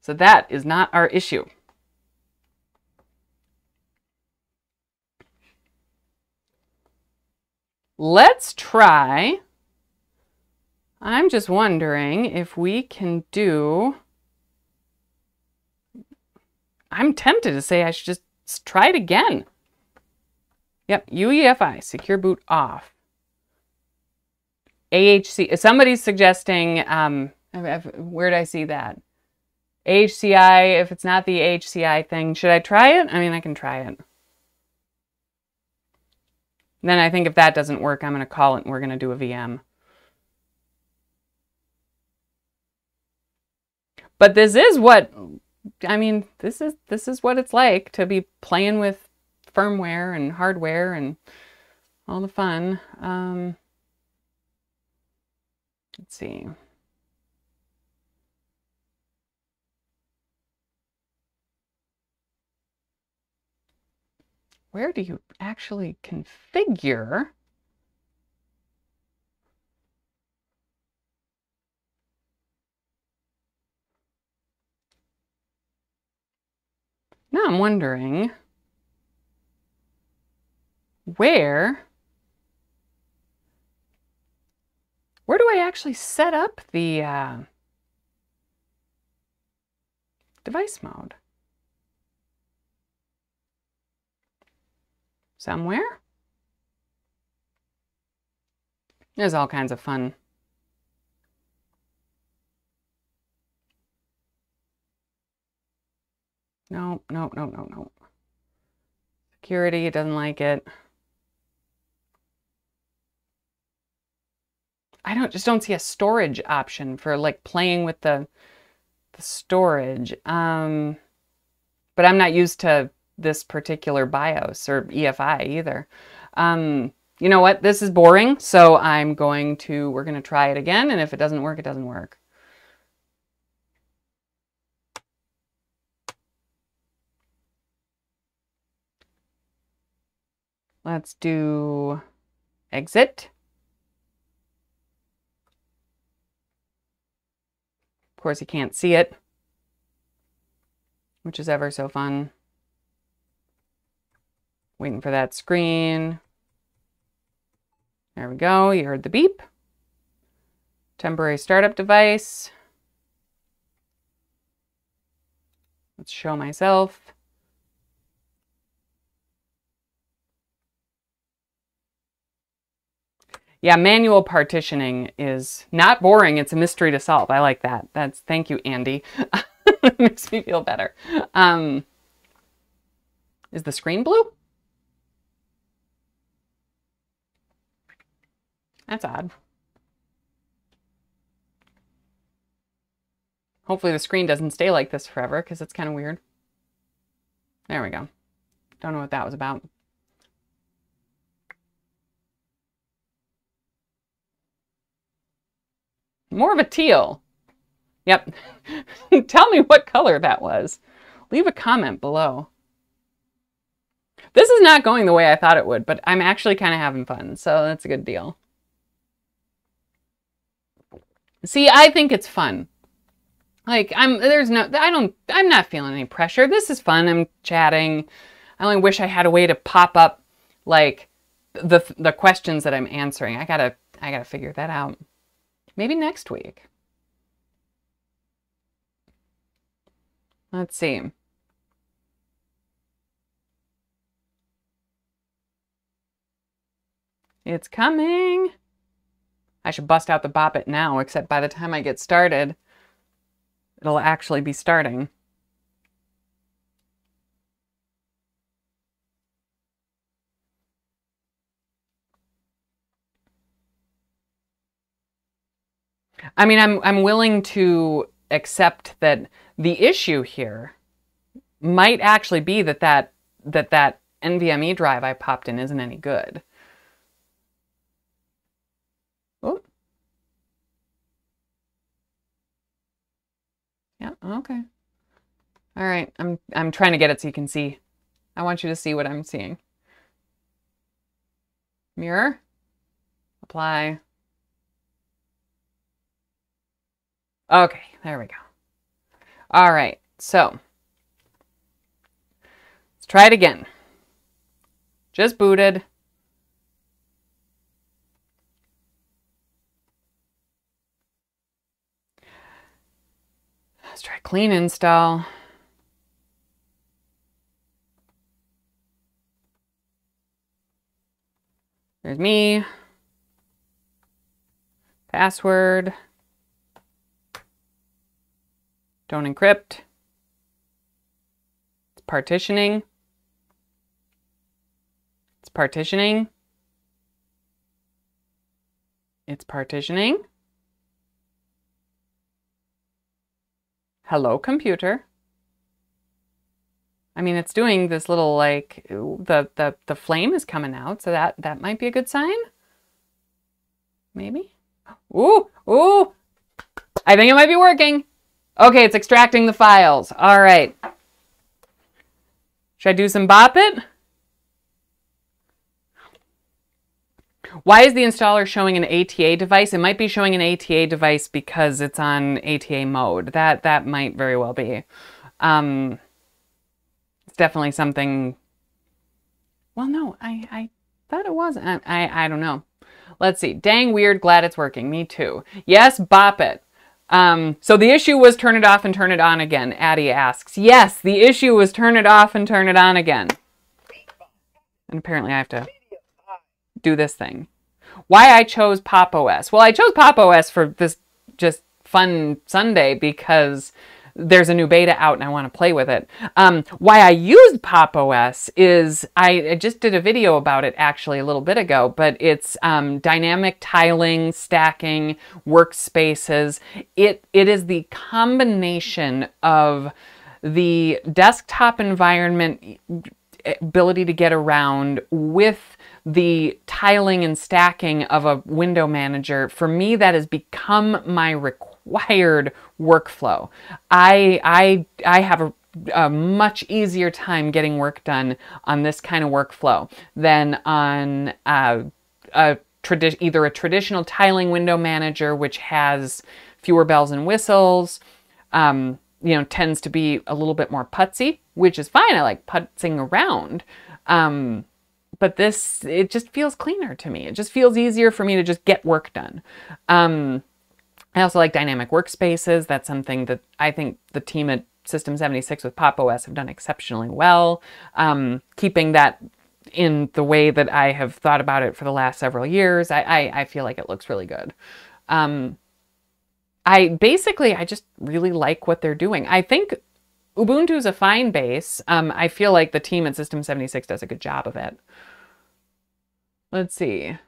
So that is not our issue. Let's try. I'm just wondering if we can do. I'm tempted to say I should just try it again. Yep, UEFI, secure boot off. AHCI, somebody's suggesting, um, where did I see that? HCI, if it's not the HCI thing, should I try it? I mean, I can try it. Then I think if that doesn't work, I'm going to call it and we're going to do a VM. But this is what, I mean, this is, this is what it's like to be playing with firmware and hardware and all the fun. Um, let's see. Where do you actually configure Now I'm wondering where where do I actually set up the uh, device mode? Somewhere? There's all kinds of fun. No, no, no, no, no. Security, it doesn't like it. I don't just don't see a storage option for like playing with the the storage. Um, but I'm not used to this particular BIOS or EFI either. Um, you know what? This is boring, so I'm going to we're going to try it again, and if it doesn't work, it doesn't work. Let's do exit. Of course, you can't see it, which is ever so fun. Waiting for that screen. There we go. You heard the beep. Temporary startup device. Let's show myself. Yeah, manual partitioning is not boring. It's a mystery to solve. I like that. That's thank you, Andy. makes me feel better. Um, is the screen blue? That's odd. Hopefully the screen doesn't stay like this forever because it's kind of weird. There we go. Don't know what that was about. More of a teal. Yep. Tell me what color that was. Leave a comment below. This is not going the way I thought it would, but I'm actually kind of having fun, so that's a good deal. See, I think it's fun. Like I'm there's no I don't I'm not feeling any pressure. This is fun. I'm chatting. I only wish I had a way to pop up like the the questions that I'm answering. I got to I got to figure that out. Maybe next week. Let's see. It's coming. I should bust out the Bop It now, except by the time I get started, it'll actually be starting. I mean, I'm I'm willing to accept that the issue here might actually be that that that that NVMe drive I popped in isn't any good. Oh. Yeah, okay. All right, I'm I'm trying to get it so you can see. I want you to see what I'm seeing. Mirror. Apply. Okay, there we go. All right, so let's try it again. Just booted. Let's try clean install. There's me. Password. Don't encrypt. It's partitioning. It's partitioning. It's partitioning. Hello, computer. I mean, it's doing this little like the the the flame is coming out, so that that might be a good sign. Maybe. Ooh, ooh. I think it might be working. Okay, it's extracting the files. All right. Should I do some bop it? Why is the installer showing an ATA device? It might be showing an ATA device because it's on ATA mode. That that might very well be. Um, it's definitely something. Well, no, I I thought it was. I I, I don't know. Let's see. Dang weird. Glad it's working. Me too. Yes, bop it. Um, so the issue was turn it off and turn it on again. Addie asks. Yes, the issue was turn it off and turn it on again. And apparently I have to do this thing. Why I chose Pop OS? Well, I chose Pop OS for this just fun Sunday because there's a new beta out and I want to play with it. Um, why I used Pop OS is I, just did a video about it actually a little bit ago, but it's um, dynamic tiling, stacking, workspaces. It it is the combination of the desktop environment ability to get around with the tiling and stacking of a window manager. For me, that has become my requirement required workflow. I, I, I have a, a much easier time getting work done on this kind of workflow than on uh, a tradi- either a traditional tiling window manager, which has fewer bells and whistles, um, you know, tends to be a little bit more putsy, which is fine. I like putzing around. Um, but this, it just feels cleaner to me. It just feels easier for me to just get work done. Um, I also like dynamic workspaces. That's something that I think the team at System76 with Pop OS have done exceptionally well, um, keeping that in the way that I have thought about it for the last several years. I, I, I feel like it looks really good. Um, I basically, I just really like what they're doing. I think Ubuntu is a fine base. Um, I feel like the team at System76 does a good job of it. Let's see.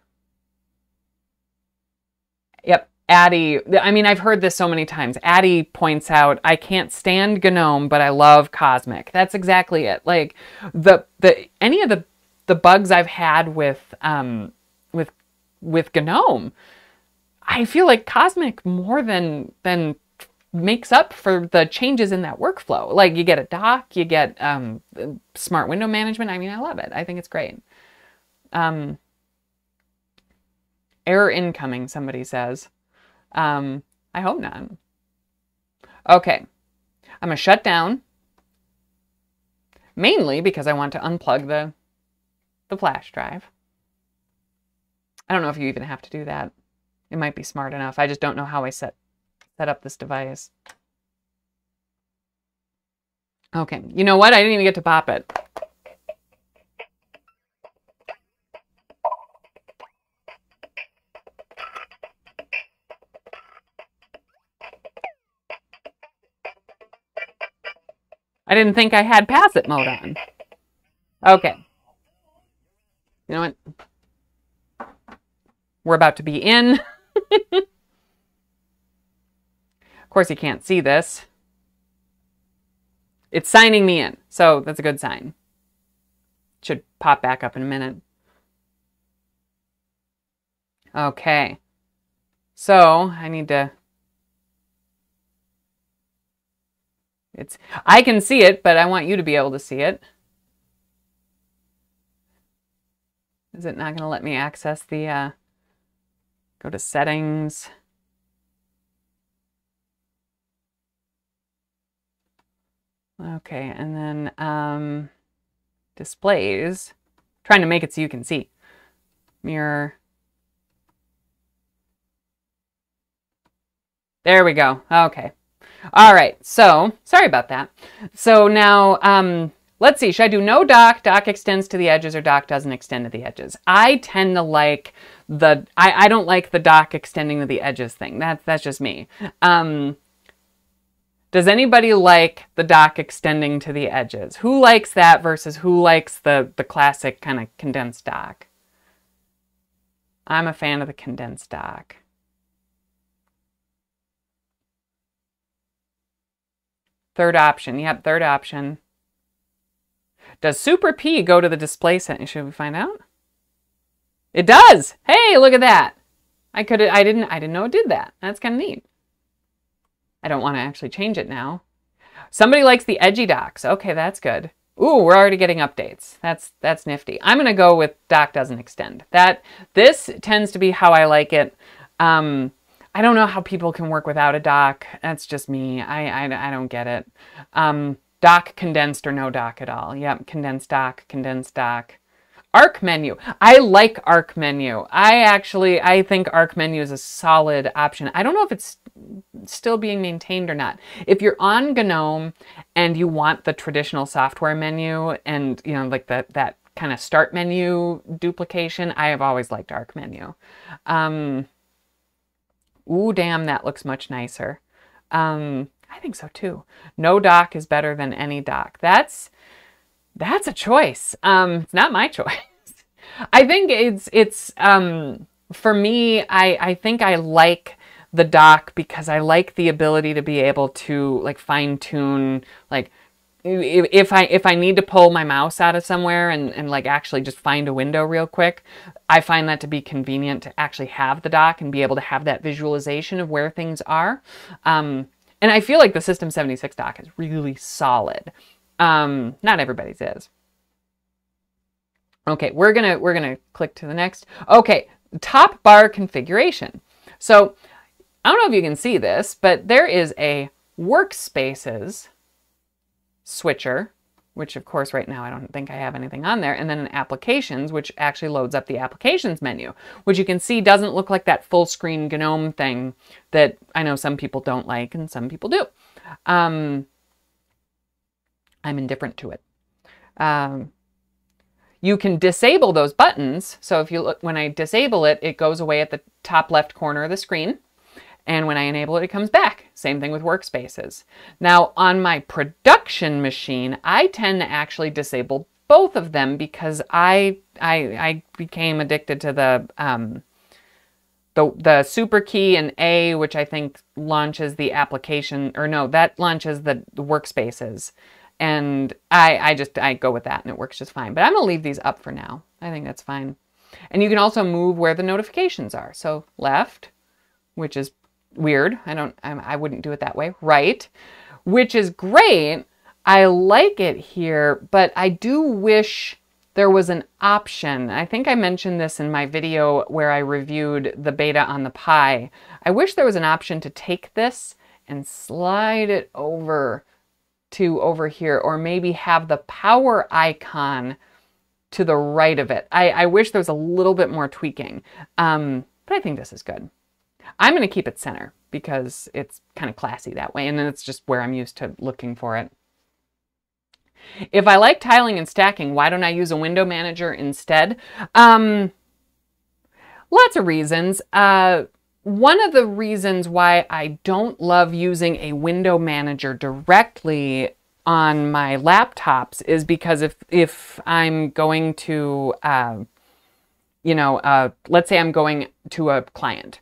Yep, Addie, I mean, I've heard this so many times. Addie points out, I can't stand GNOME, but I love Cosmic. That's exactly it. Like the the any of the the bugs I've had with um with with GNOME, I feel like Cosmic more than than makes up for the changes in that workflow. Like you get a dock, you get um, smart window management. I mean, I love it. I think it's great. Um, error incoming, somebody says. Um, I hope not. Okay, I'm gonna shut down. Mainly because I want to unplug the the flash drive. I don't know if you even have to do that. It might be smart enough. I just don't know how I set set up this device. Okay, you know what? I didn't even get to pop it. I didn't think I had pass it mode on. Okay. You know what? We're about to be in. of course, you can't see this. It's signing me in, so that's a good sign. Should pop back up in a minute. Okay. So I need to It's I can see it, but I want you to be able to see it. Is it not going to let me access the uh, go to settings? Okay, and then um, displays. trying to make it so you can see. Mirror. There we go. Okay. All right, so sorry about that. So now, um, let's see, should I do no dock, dock extends to the edges, or dock doesn't extend to the edges? I tend to like the, I, I don't like the dock extending to the edges thing. That, that's just me. Um, does anybody like the dock extending to the edges? Who likes that versus who likes the, the classic kind of condensed dock? I'm a fan of the condensed dock. Third option. Yep, third option. Does Super P go to the display setting? Should we find out? It does. Hey, look at that. I could I didn't I didn't know it did that. That's kind of neat. I don't want to actually change it now. Somebody likes the edgy docks. Okay, that's good. Ooh, we're already getting updates. That's that's nifty. I'm gonna go with dock doesn't extend. That this tends to be how I like it. Um, I don't know how people can work without a dock. That's just me. I, I, I don't get it. Um, dock condensed or no dock at all. Yep, condensed dock, condensed dock. Arc menu. I like Arc menu. I actually, I think Arc menu is a solid option. I don't know if it's still being maintained or not. If you're on GNOME and you want the traditional software menu and, you know, like that, that kind of start menu duplication, I have always liked Arc menu. Um, Ooh, damn, that looks much nicer. Um, I think so too. No dock is better than any dock. That's that's a choice. Um, it's not my choice. I think it's it's um, for me. I I think I like the dock because I like the ability to be able to like fine tune like if I if I need to pull my mouse out of somewhere and, and like actually just find a window real quick, I find that to be convenient to actually have the dock and be able to have that visualization of where things are. Um, and I feel like the System76 dock is really solid. Um, not everybody's is. Okay, we're gonna we're gonna click to the next. Okay, top bar configuration. So I don't know if you can see this, but there is a workspaces switcher, which of course right now I don't think I have anything on there, and then an applications, which actually loads up the applications menu, which you can see doesn't look like that full screen GNOME thing that I know some people don't like and some people do. Um, I'm indifferent to it. Um, you can disable those buttons. So if you look, when I disable it, it goes away at the top left corner of the screen. And when I enable it, it comes back. Same thing with workspaces. Now on my production machine, I tend to actually disable both of them because I I, I became addicted to the um, the the super key and A, which I think launches the application, or no, that launches the, the workspaces. And I, I just, I go with that and it works just fine. But I'm gonna leave these up for now. I think that's fine. And you can also move where the notifications are. So left, which is weird. I don't, I, wouldn't do it that way. Right, which is great. I like it here, but I do wish there was an option. I think I mentioned this in my video where I reviewed the beta on the Pi. I wish there was an option to take this and slide it over to over here, or maybe have the power icon to the right of it. I, I wish there was a little bit more tweaking, um, but I think this is good. I'm going to keep it center because it's kind of classy that way, and then it's just where I'm used to looking for it. If I like tiling and stacking, why don't I use a window manager instead? Um, lots of reasons. Uh, one of the reasons why I don't love using a window manager directly on my laptops is because if if I'm going to, uh, you know, uh, let's say I'm going to a client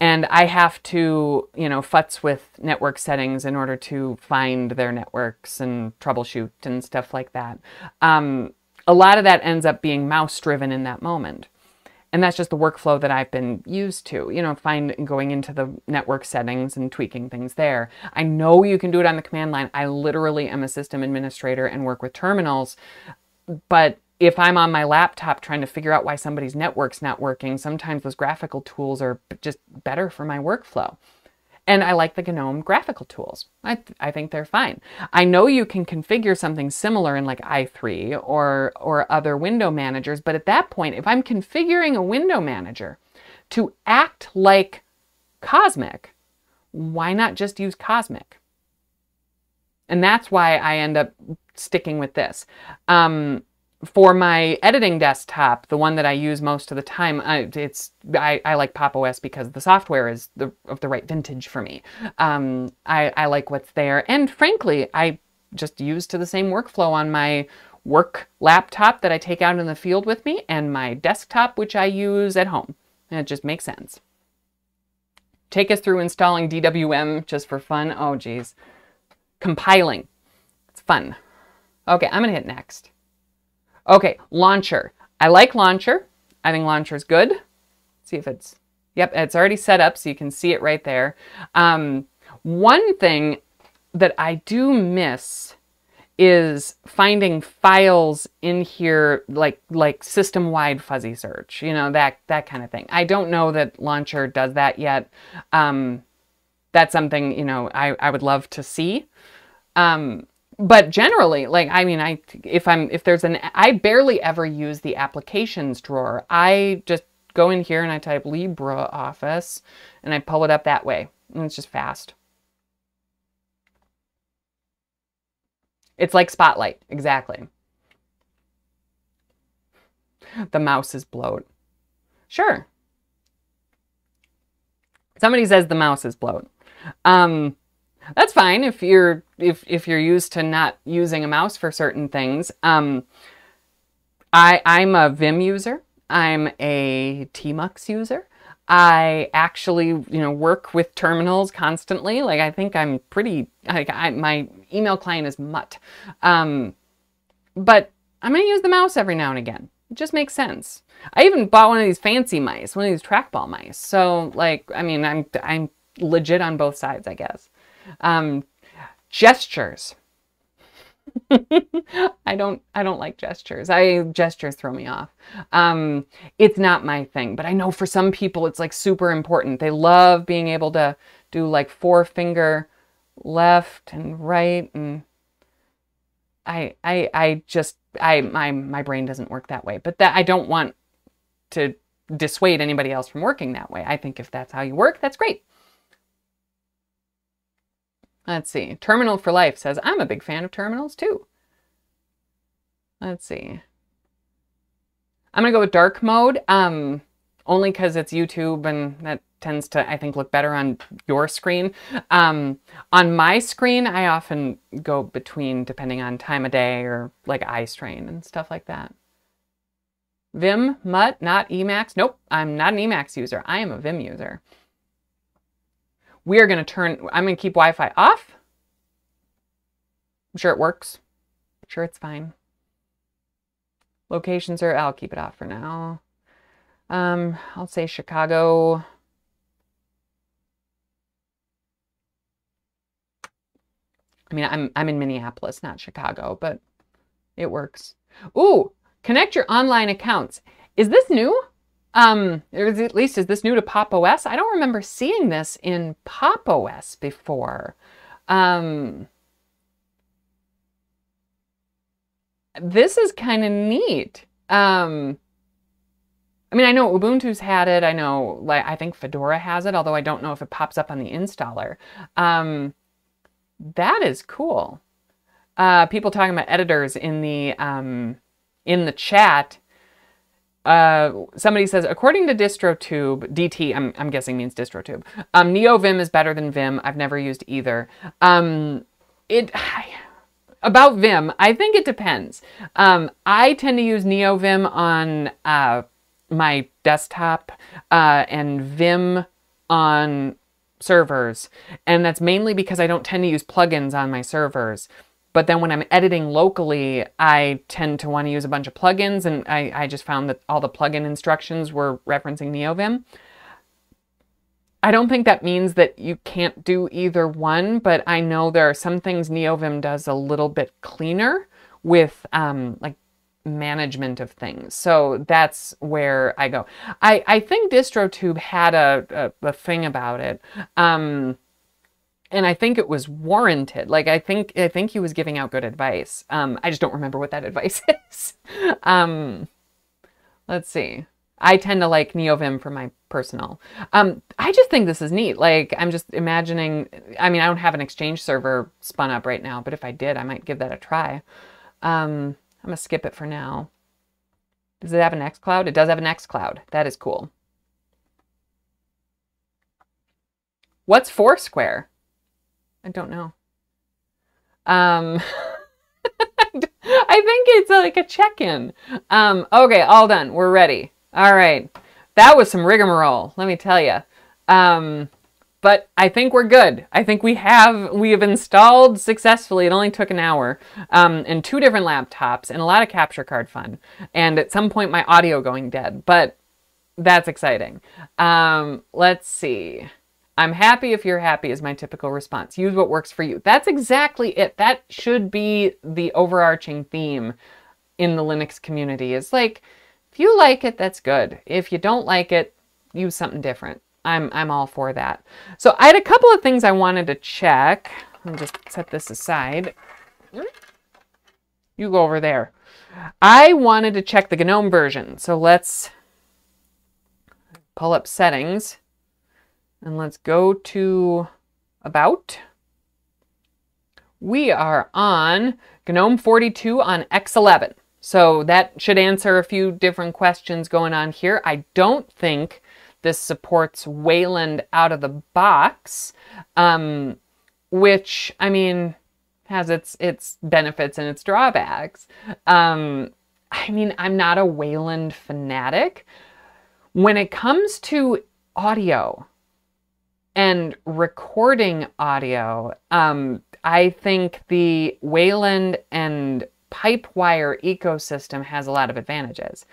and I have to, you know, futz with network settings in order to find their networks and troubleshoot and stuff like that. Um, a lot of that ends up being mouse driven in that moment. And that's just the workflow that I've been used to, you know, find going into the network settings and tweaking things there. I know you can do it on the command line. I literally am a system administrator and work with terminals, but if I'm on my laptop trying to figure out why somebody's network's not working, sometimes those graphical tools are just better for my workflow. And I like the GNOME graphical tools. I, th I think they're fine. I know you can configure something similar in like i3 or, or other window managers, but at that point, if I'm configuring a window manager to act like Cosmic, why not just use Cosmic? And that's why I end up sticking with this. Um, for my editing desktop, the one that I use most of the time, I, it's I, I like Pop! OS because the software is the, of the right vintage for me. Um, I, I like what's there, and frankly, I just use to the same workflow on my work laptop that I take out in the field with me, and my desktop, which I use at home. And it just makes sense. Take us through installing DWM just for fun. Oh, geez. Compiling. It's fun. Okay, I'm going to hit next. Okay, launcher. I like launcher. I think launcher is good. Let's see if it's, yep, it's already set up so you can see it right there. Um, one thing that I do miss is finding files in here like like system-wide fuzzy search you know that that kind of thing i don't know that launcher does that yet um, that's something you know i i would love to see um, but generally like i mean i if i'm if there's an i barely ever use the applications drawer. I just go in here and i type libreoffice and i pull it up that way and it's just fast. It's like spotlight exactly. The mouse is bloat. Sure. Somebody says the mouse is bloat. Um that's fine if you're if if you're used to not using a mouse for certain things. Um, I I'm a Vim user. I'm a Tmux user. I actually, you know, work with terminals constantly. Like I think I'm pretty. Like I, my email client is Mutt, um, but I'm gonna use the mouse every now and again. It just makes sense. I even bought one of these fancy mice, one of these trackball mice. So like, I mean, I'm I'm legit on both sides, I guess. Um, gestures. I don't I don't like gestures. I gestures throw me off. Um, it's not my thing, but I know for some people it's like super important. They love being able to do like four finger left and right and I I I just I my my brain doesn't work that way. But that I don't want to dissuade anybody else from working that way. I think if that's how you work, that's great. Let's see. Terminal for Life says, I'm a big fan of terminals too. Let's see. I'm going to go with dark mode, um, only because it's YouTube and that tends to, I think, look better on your screen. Um, on my screen, I often go between, depending on time of day or like eye strain and stuff like that. Vim, Mutt, not Emacs. Nope, I'm not an Emacs user. I am a Vim user we are going to turn, I'm going to keep Wi-Fi off. I'm sure it works. I'm sure it's fine. Locations are, I'll keep it off for now. Um, I'll say Chicago. I mean, I'm, I'm in Minneapolis, not Chicago, but it works. Ooh, connect your online accounts. Is this new? Um, at least is this new to Pop OS? I don't remember seeing this in Pop OS before. Um, this is kind of neat. Um, I mean, I know Ubuntu's had it. I know, like, I think Fedora has it, although I don't know if it pops up on the installer. Um, that is cool. Uh, people talking about editors in the um, in the chat. Uh, somebody says, according to DistroTube, DT, I'm, I'm guessing means DistroTube. Um, NeoVim is better than Vim. I've never used either. Um, it about Vim, I think it depends. Um, I tend to use NeoVim on uh, my desktop uh, and Vim on servers, and that's mainly because I don't tend to use plugins on my servers. But then when I'm editing locally, I tend to want to use a bunch of plugins, and I, I just found that all the plugin instructions were referencing NeoVim. I don't think that means that you can't do either one, but I know there are some things NeoVim does a little bit cleaner with um, like management of things. So that's where I go. I, I think DistroTube had a, a, a thing about it. Um, and I think it was warranted. Like I think I think he was giving out good advice. Um, I just don't remember what that advice is. um, let's see. I tend to like NeoVim for my personal. Um, I just think this is neat. Like I'm just imagining. I mean, I don't have an Exchange server spun up right now, but if I did, I might give that a try. Um, I'm gonna skip it for now. Does it have an Nextcloud? It does have an Nextcloud. That is cool. What's Foursquare? I don't know. Um, I think it's like a check-in. Um, okay, all done. We're ready. All right. That was some rigmarole, let me tell you. Um, but I think we're good. I think we have we have installed successfully. It only took an hour, um, and two different laptops, and a lot of capture card fun. And at some point, my audio going dead, but that's exciting. Um, let's see. I'm happy if you're happy is my typical response. Use what works for you. That's exactly it. That should be the overarching theme in the Linux community. Is like, if you like it, that's good. If you don't like it, use something different. I'm I'm all for that. So I had a couple of things I wanted to check. Me just set this aside. You go over there. I wanted to check the GNOME version. So let's pull up settings. And let's go to About. We are on GNOME 42 on X11. So that should answer a few different questions going on here. I don't think this supports Wayland out of the box, um, which, I mean, has its its benefits and its drawbacks. Um, I mean, I'm not a Wayland fanatic. When it comes to audio, and recording audio, um, I think the Wayland and Pipewire ecosystem has a lot of advantages.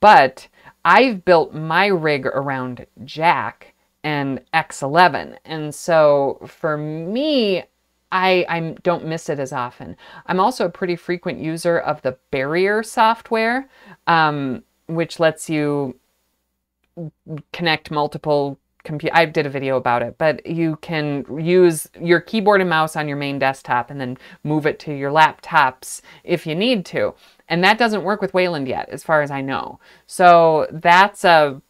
But I've built my rig around Jack and X11. And so for me, I, I don't miss it as often. I'm also a pretty frequent user of the Barrier software, um, which lets you connect multiple computer. I did a video about it, but you can use your keyboard and mouse on your main desktop and then move it to your laptops if you need to. And that doesn't work with Wayland yet, as far as I know. So that's a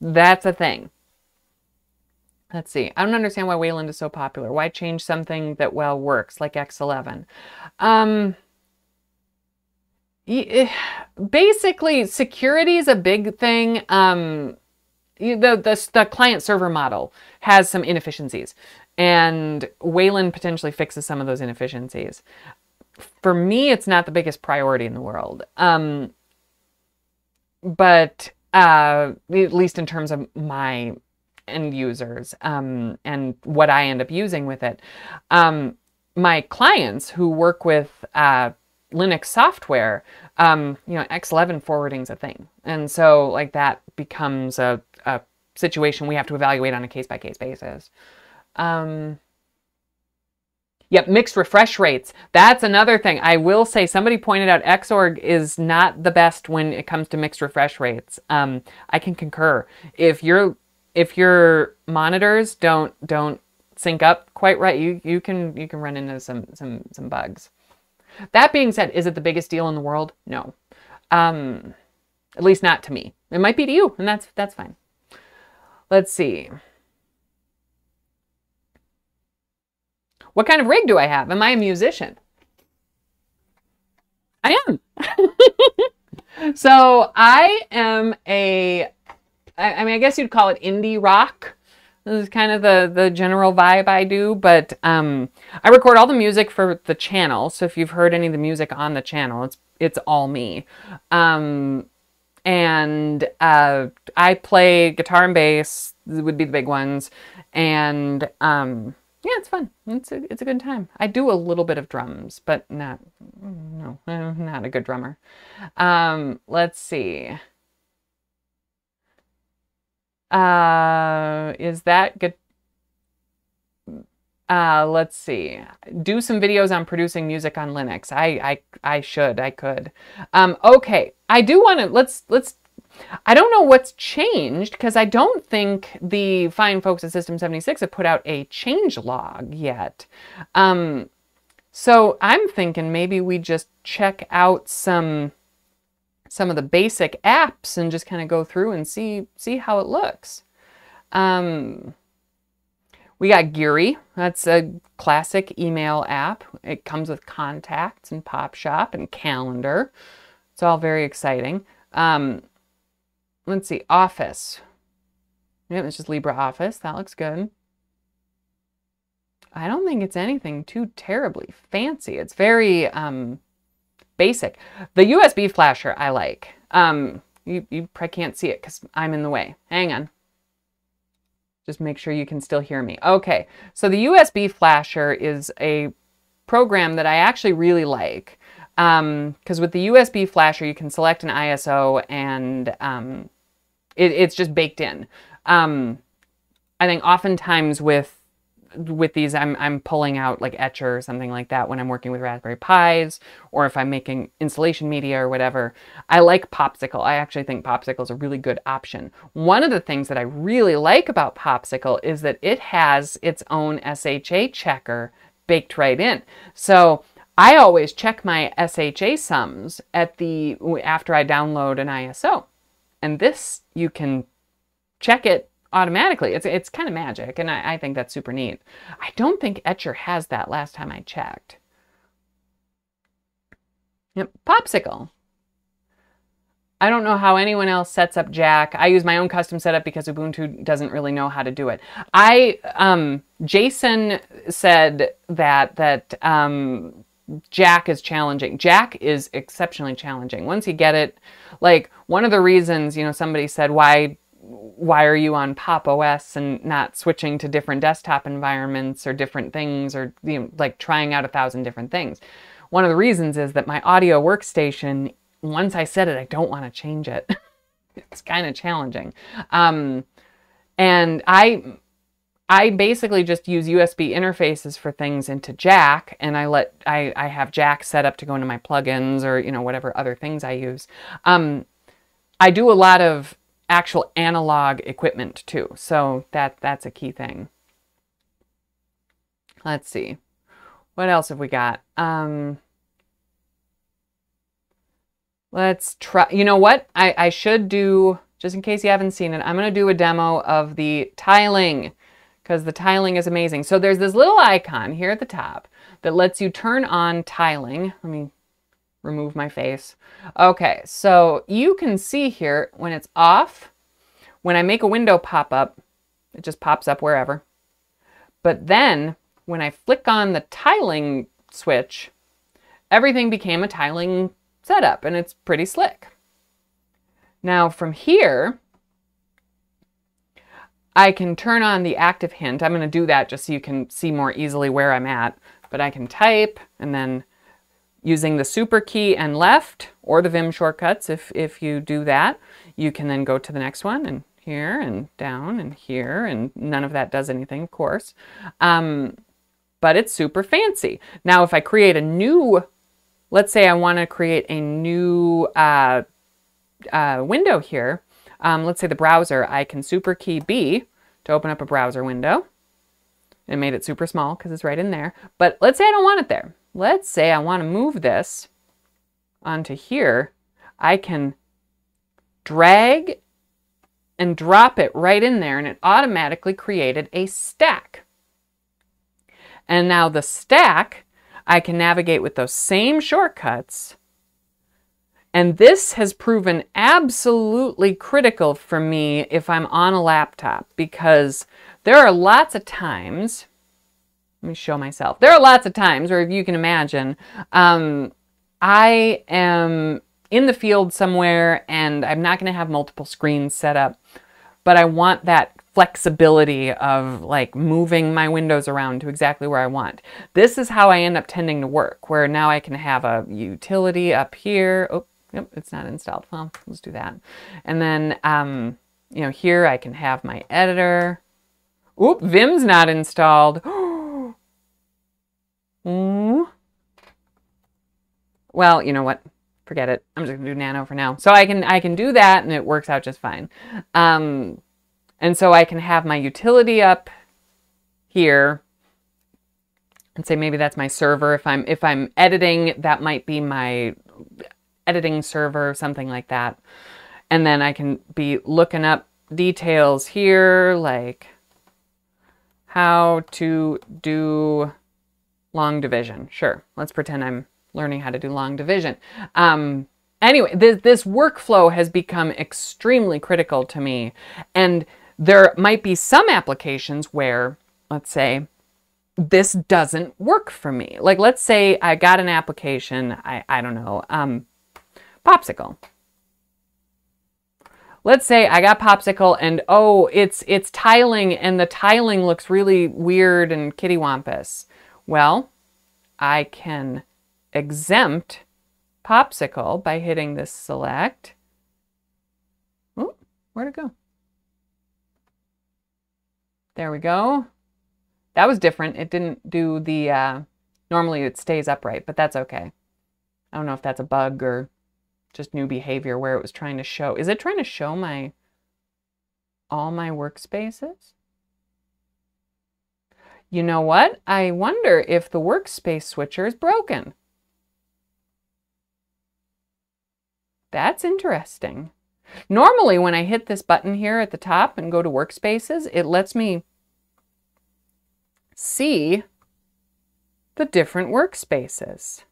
that's a thing. Let's see. I don't understand why Wayland is so popular. Why change something that well works like X11? Um, eh, basically, security is a big thing. Um, the, the, the client server model has some inefficiencies, and Wayland potentially fixes some of those inefficiencies. For me, it's not the biggest priority in the world. Um, but uh, at least in terms of my end users um, and what I end up using with it. Um, my clients who work with uh, Linux software, um, you know, X11 forwarding is a thing. And so, like, that becomes a, a situation we have to evaluate on a case by case basis. Um, Yep, mixed refresh rates. That's another thing. I will say somebody pointed out Xorg is not the best when it comes to mixed refresh rates. Um, I can concur. If your if your monitors don't don't sync up quite right, you you can you can run into some some some bugs. That being said, is it the biggest deal in the world? No. Um, at least not to me. It might be to you, and that's that's fine. Let's see. What kind of rig do I have? Am I a musician? I am. so I am a, I mean, I guess you'd call it indie rock. This is kind of the, the general vibe I do, but um, I record all the music for the channel. So if you've heard any of the music on the channel, it's it's all me. Um, and uh, I play guitar and bass would be the big ones, and um, yeah, it's fun. It's a, it's a good time. I do a little bit of drums, but not, no, I'm not a good drummer. Um, let's see. Uh, is that good? Uh, let's see. Do some videos on producing music on Linux. I, I, I should, I could. Um, okay. I do want to, let's, let's I don't know what's changed because I don't think the fine folks at System 76 have put out a change log yet. Um, so I'm thinking maybe we just check out some some of the basic apps and just kind of go through and see see how it looks. Um, we got Geary. That's a classic email app. It comes with contacts and pop shop and calendar. It's all very exciting. Um, let's see, Office. Yep, it's just LibreOffice. That looks good. I don't think it's anything too terribly fancy. It's very um, basic. The USB flasher I like. Um, you, you probably can't see it because I'm in the way. Hang on. Just make sure you can still hear me. Okay, so the USB flasher is a program that I actually really like because um, with the USB flasher, you can select an ISO and um, it, it's just baked in. Um, I think oftentimes with with these, I'm I'm pulling out like Etcher or something like that when I'm working with Raspberry Pis or if I'm making installation media or whatever. I like Popsicle. I actually think Popsicle is a really good option. One of the things that I really like about Popsicle is that it has its own SHA checker baked right in. So I always check my SHA sums at the after I download an ISO. And this, you can check it automatically. It's, it's kind of magic, and I, I think that's super neat. I don't think Etcher has that last time I checked. Yep, Popsicle. I don't know how anyone else sets up Jack. I use my own custom setup because Ubuntu doesn't really know how to do it. I um, Jason said that that um, Jack is challenging. Jack is exceptionally challenging. Once you get it, like one of the reasons, you know, somebody said, why why are you on Pop OS and not switching to different desktop environments or different things or you know, like trying out a thousand different things? One of the reasons is that my audio workstation, once I set it, I don't want to change it. it's kind of challenging. Um, and I I basically just use USB interfaces for things into Jack, and I let I, I have Jack set up to go into my plugins or you know whatever other things I use. Um, I do a lot of actual analog equipment too, so that that's a key thing. Let's see, what else have we got? Um, let's try. You know what? I I should do just in case you haven't seen it. I'm gonna do a demo of the tiling because the tiling is amazing. So there's this little icon here at the top that lets you turn on tiling. Let me remove my face. Okay, so you can see here when it's off, when I make a window pop up, it just pops up wherever. But then when I flick on the tiling switch, everything became a tiling setup and it's pretty slick. Now from here, I can turn on the active hint. I'm going to do that just so you can see more easily where I'm at. But I can type and then using the super key and left or the Vim shortcuts if, if you do that, you can then go to the next one and here and down and here and none of that does anything, of course. Um, but it's super fancy. Now, if I create a new, let's say I want to create a new uh, uh, window here, um, let's say the browser, I can super key B to open up a browser window. It made it super small because it's right in there. But let's say I don't want it there. Let's say I want to move this onto here. I can drag and drop it right in there and it automatically created a stack. And now the stack, I can navigate with those same shortcuts. And this has proven absolutely critical for me if I'm on a laptop because there are lots of times, let me show myself. There are lots of times where if you can imagine, um, I am in the field somewhere and I'm not going to have multiple screens set up, but I want that flexibility of like moving my windows around to exactly where I want. This is how I end up tending to work, where now I can have a utility up here. Oh, yep, it's not installed. Well, let's do that. And then, um, you know, here I can have my editor. Oop, Vim's not installed. Ooh. Well, you know what? forget it. I'm just gonna do nano for now. So I can I can do that and it works out just fine. Um, and so I can have my utility up here and say maybe that's my server. If I'm if I'm editing, that might be my editing server, something like that. And then I can be looking up details here like how to do long division. Sure, let's pretend I'm learning how to do long division. Um, anyway, this, this workflow has become extremely critical to me. And there might be some applications where, let's say, this doesn't work for me. Like, let's say I got an application, I, I don't know, um, Popsicle. Let's say I got Popsicle and oh, it's it's tiling and the tiling looks really weird and kittywampus. Well, I can exempt popsicle by hitting this select. Where'd it go? There we go. That was different. It didn't do the, uh, normally it stays upright, but that's okay. I don't know if that's a bug or just new behavior where it was trying to show. Is it trying to show my, all my workspaces? You know what? I wonder if the workspace switcher is broken. That's interesting. Normally, when I hit this button here at the top and go to workspaces, it lets me see the different workspaces.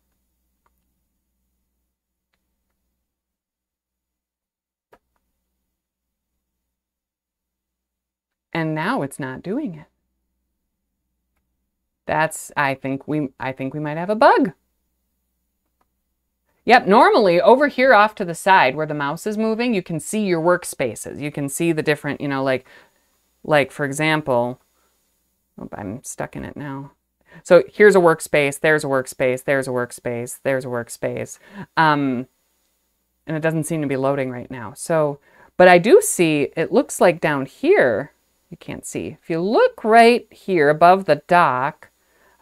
And now it's not doing it. That's, I think we, I think we might have a bug. Yep, normally over here off to the side where the mouse is moving, you can see your workspaces. You can see the different, you know, like, like for example, oh, I'm stuck in it now. So here's a workspace, there's a workspace, there's a workspace, there's a workspace. Um, and it doesn't seem to be loading right now. So, but I do see, it looks like down here, you can't see. If you look right here above the dock,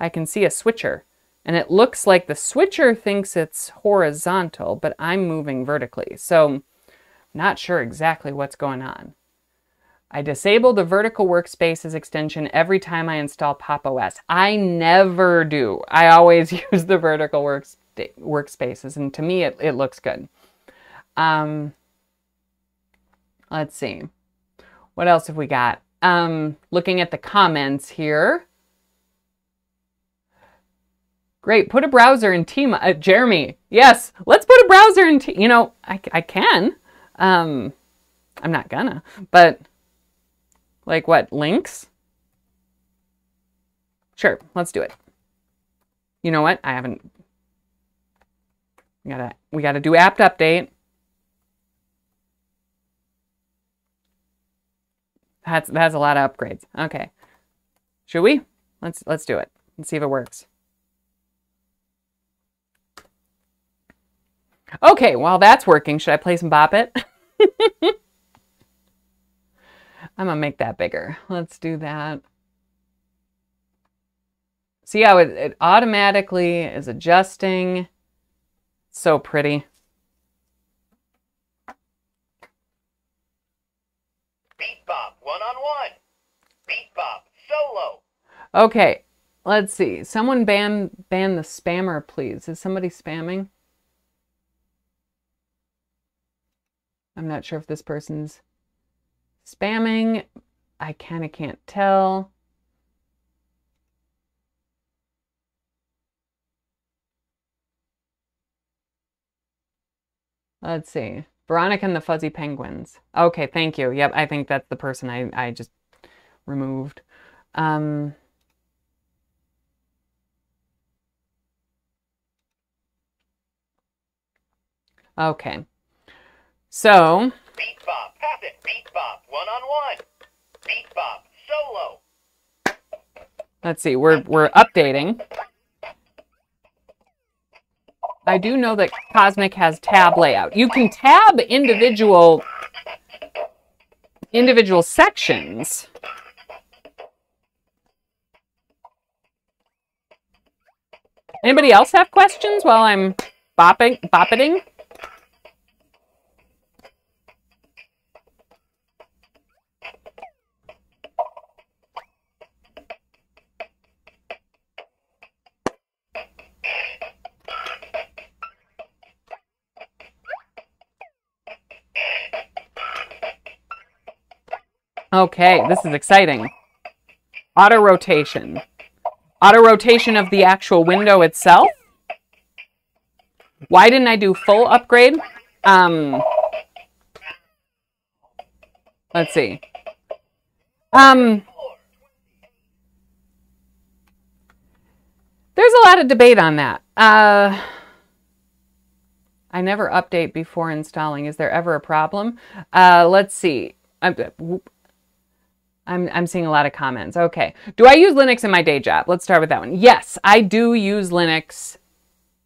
I can see a switcher. And it looks like the switcher thinks it's horizontal, but I'm moving vertically. So not sure exactly what's going on. I disable the vertical workspaces extension every time I install Pop! OS. I never do. I always use the vertical works, workspaces, and to me, it, it looks good. Um, let's see. What else have we got? Um, looking at the comments here. Great. Put a browser in tmux. Uh, Jeremy, yes, let's put a browser in tmux. You know, I, I can. Um, I'm not gonna, but like what, links? Sure, let's do it. You know what? I haven't. We gotta, we gotta do apt update. That's, that's a lot of upgrades. Okay. Should we? Let's, let's do it and see if it works. Okay, while that's working, should I play some Bop It? I'm gonna make that bigger. Let's do that. See how it, it automatically is adjusting. So pretty. Beat Bop one on one. Beat Bop solo. Okay, let's see. Someone ban ban the spammer, please. Is somebody spamming? I'm not sure if this person's spamming. I kind of can't tell. Let's see. Veronica and the Fuzzy Penguins. Okay, thank you. Yep, I think that's the person I, I just removed. Um, okay. So, Beat Bop pass it. Beat Bop one on one. Beat Bop solo. let's see. We're we're updating. I do know that Cosmic has tab layout. You can tab individual individual sections. Anybody else have questions while I'm bopping boppeting? Okay, this is exciting. Auto rotation. Auto rotation of the actual window itself. Why didn't I do full upgrade? Um, let's see. Um, there's a lot of debate on that. Uh, I never update before installing. Is there ever a problem? Uh, let's see. I'm, I'm, I'm seeing a lot of comments. Okay. Do I use Linux in my day job? Let's start with that one. Yes, I do use Linux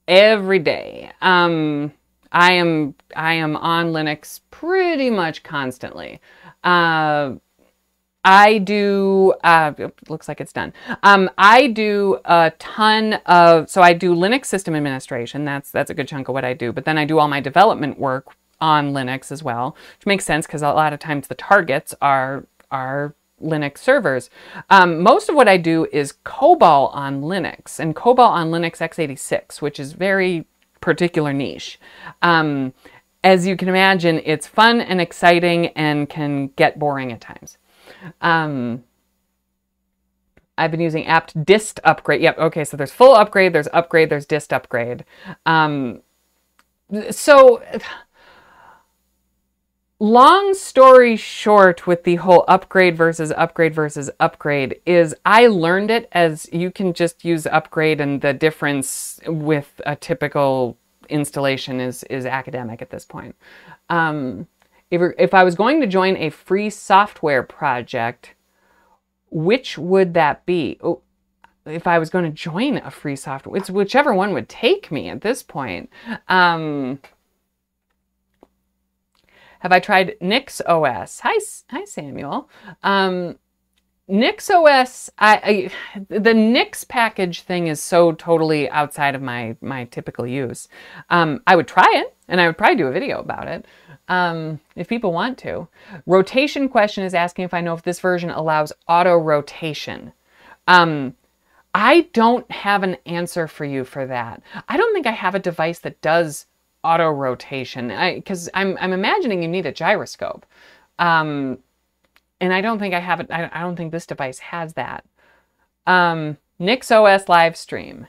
every day. Um, I am I am on Linux pretty much constantly. Uh, I do. Uh, looks like it's done. Um, I do a ton of. So I do Linux system administration. That's that's a good chunk of what I do. But then I do all my development work on Linux as well, which makes sense because a lot of times the targets are are Linux servers. Um, most of what I do is COBOL on Linux and COBOL on Linux x86, which is very particular niche. Um, as you can imagine, it's fun and exciting and can get boring at times. Um, I've been using apt dist upgrade. Yep. Okay. So there's full upgrade, there's upgrade, there's dist upgrade. Um, so long story short with the whole upgrade versus upgrade versus upgrade is I learned it as you can just use upgrade and the difference with a typical installation is is academic at this point. Um, if, if I was going to join a free software project, which would that be? Oh, if I was going to join a free software, it's whichever one would take me at this point. Um, have I tried Nix OS? Hi, hi Samuel. Um, Nix OS, I, I, the Nix package thing is so totally outside of my my typical use. Um, I would try it, and I would probably do a video about it um, if people want to. Rotation question is asking if I know if this version allows auto rotation. Um, I don't have an answer for you for that. I don't think I have a device that does auto rotation because I'm, I'm imagining you need a gyroscope. Um, and I don't think I have it. I, don't think this device has that. Um, Nix OS live stream.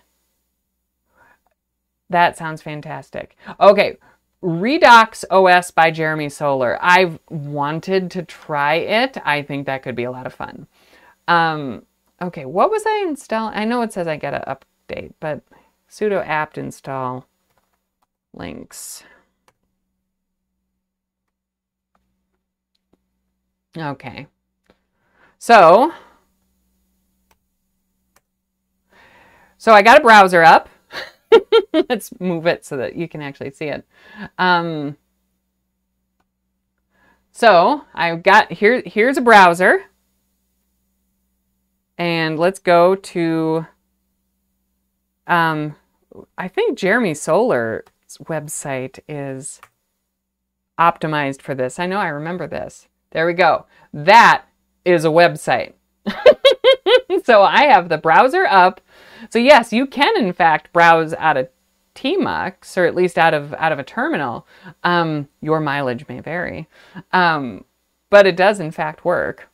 That sounds fantastic. Okay, Redox OS by Jeremy Soller. I've wanted to try it. I think that could be a lot of fun. Um, okay, what was I installing? I know it says I got to update, but sudo apt install links. Okay. So, so I got a browser up. Let's move it so that you can actually see it. Um, so I've got here, here's a browser. And let's go to Um, I think Jeremy Website is optimized for this. I know I remember this. There we go. That is a website. so I have the browser up. So yes, you can in fact browse out of tmux or at least out of out of a terminal. Um, your mileage may vary, um, but it does in fact work.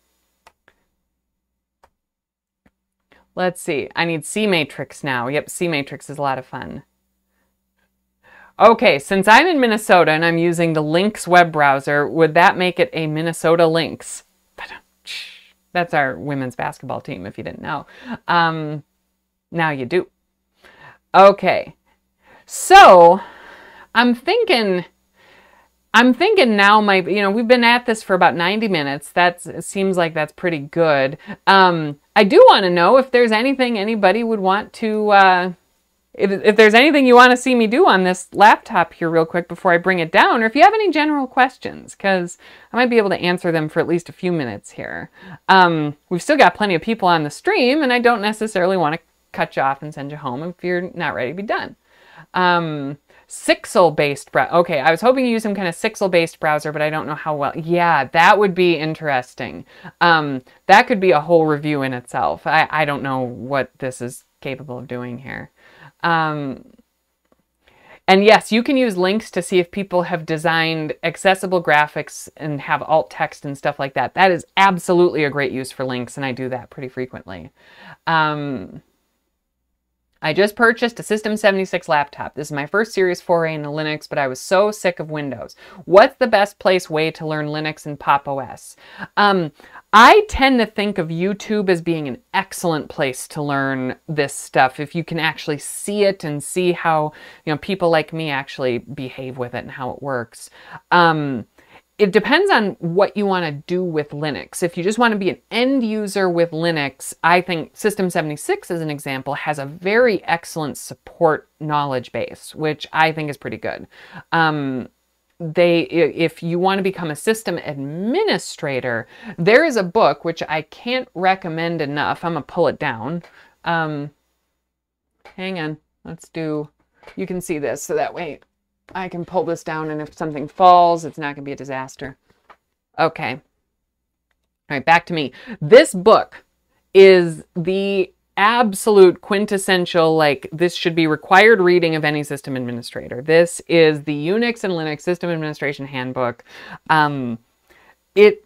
Let's see. I need C matrix now. Yep, C matrix is a lot of fun. Okay, since I'm in Minnesota and I'm using the Lynx web browser, would that make it a Minnesota Lynx? That's our women's basketball team, if you didn't know. Um, now you do. Okay, so I'm thinking, I'm thinking now my, you know, we've been at this for about 90 minutes. That seems like that's pretty good. Um, I do want to know if there's anything anybody would want to, uh, if, if there's anything you want to see me do on this laptop here real quick before I bring it down, or if you have any general questions, because I might be able to answer them for at least a few minutes here. Um, we've still got plenty of people on the stream, and I don't necessarily want to cut you off and send you home if you're not ready to be done. Um, Sixel-based browser. Okay, I was hoping to use some kind of Sixel-based browser, but I don't know how well. Yeah, that would be interesting. Um, that could be a whole review in itself. I, I don't know what this is capable of doing here. Um, and yes, you can use links to see if people have designed accessible graphics and have alt text and stuff like that. That is absolutely a great use for links, and I do that pretty frequently. Um, I just purchased a System 76 laptop. This is my first serious foray into Linux, but I was so sick of Windows. What's the best place way to learn Linux and Pop OS? Um, I tend to think of YouTube as being an excellent place to learn this stuff if you can actually see it and see how you know people like me actually behave with it and how it works. Um, it depends on what you want to do with Linux. If you just want to be an end user with Linux, I think System 76 as an example has a very excellent support knowledge base, which I think is pretty good. Um, they if you want to become a system administrator there is a book which i can't recommend enough i'm gonna pull it down um hang on let's do you can see this so that way I can pull this down and if something falls, it's not to be a disaster. Okay. All right, back to me. This book is the absolute quintessential, like, this should be required reading of any system administrator. This is the Unix and Linux System Administration Handbook. Um, it,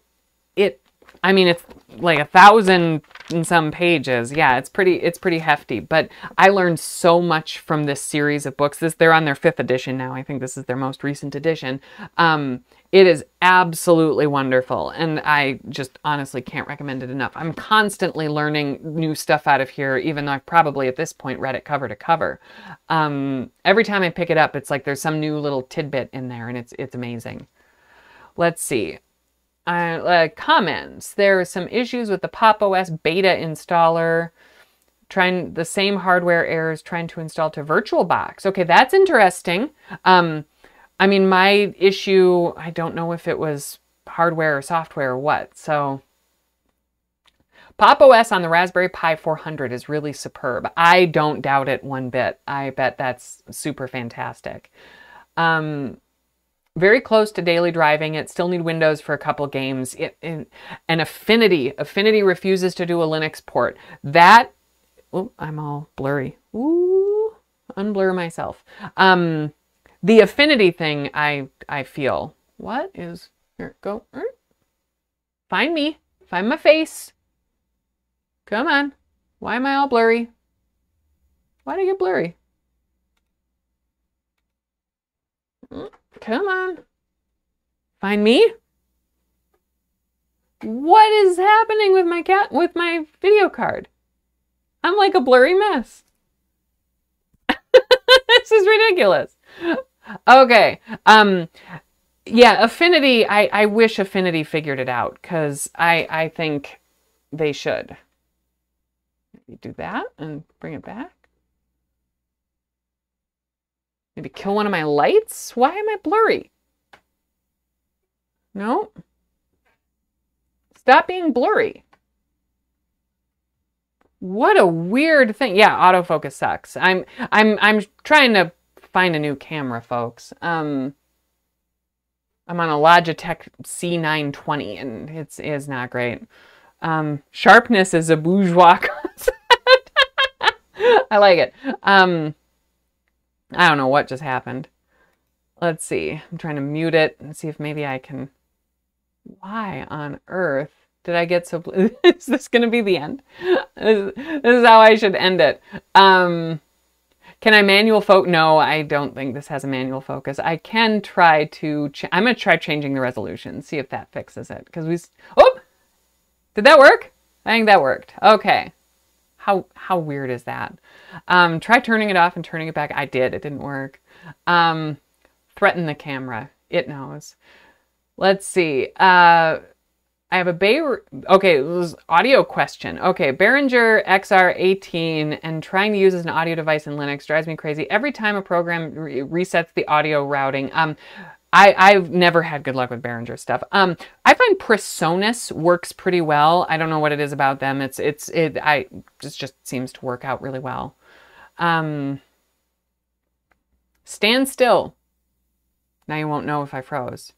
it, I mean, it's like a thousand and some pages. Yeah, it's pretty it's pretty hefty. But I learned so much from this series of books. This they're on their fifth edition now. I think this is their most recent edition. Um, it is absolutely wonderful, and I just honestly can't recommend it enough. I'm constantly learning new stuff out of here, even though I've probably at this point read it cover to cover. Um, every time I pick it up, it's like there's some new little tidbit in there, and it's it's amazing. Let's see uh, uh, comments. There are some issues with the Pop! OS beta installer. Trying the same hardware errors trying to install to VirtualBox. Okay, that's interesting. Um, I mean, my issue, I don't know if it was hardware or software or what. So Pop! OS on the Raspberry Pi 400 is really superb. I don't doubt it one bit. I bet that's super fantastic. Um, very close to daily driving. It still need Windows for a couple games. It, it, and Affinity, Affinity refuses to do a Linux port. That, oh, I'm all blurry. Ooh, unblur myself. Um, the Affinity thing, I I feel. What is here? Go. Er, find me. Find my face. Come on. Why am I all blurry? Why do I get blurry? Mm. Come on. Find me? What is happening with my cat with my video card? I'm like a blurry mess. this is ridiculous. Okay. Um yeah, Affinity, I, I wish Affinity figured it out because I, I think they should. Maybe do that and bring it back. Maybe kill one of my lights? Why am I blurry? No. Stop being blurry. What a weird thing. Yeah, autofocus sucks. I'm I'm I'm trying to find a new camera, folks. Um I'm on a Logitech C920 and it's is not great. Um sharpness is a bourgeois concept. I like it. Um I don't know what just happened. Let's see. I'm trying to mute it and see if maybe I can why on earth did I get so is this going to be the end? This, this, is how I should end it. Um, can I manual focus? No, I don't think this has a manual focus. I can try to, I'm to try changing the resolution, see if that fixes it. Because we, oh, did that work? I think that worked. Okay. How, how weird is that? Um, try turning it off and turning it back. I did, it didn't work. Um, threaten the camera. It knows. Let's see. Uh, I have a Bay. Okay, it was audio question. Okay, Behringer XR18 and trying to use as an audio device in Linux drives me crazy. Every time a program re resets the audio routing, um, I, I've never had good luck with Behringer stuff. Um, I find Presonus works pretty well. I don't know what it is about them. It's it's it. I just just seems to work out really well. Um, stand still. Now you won't know if I froze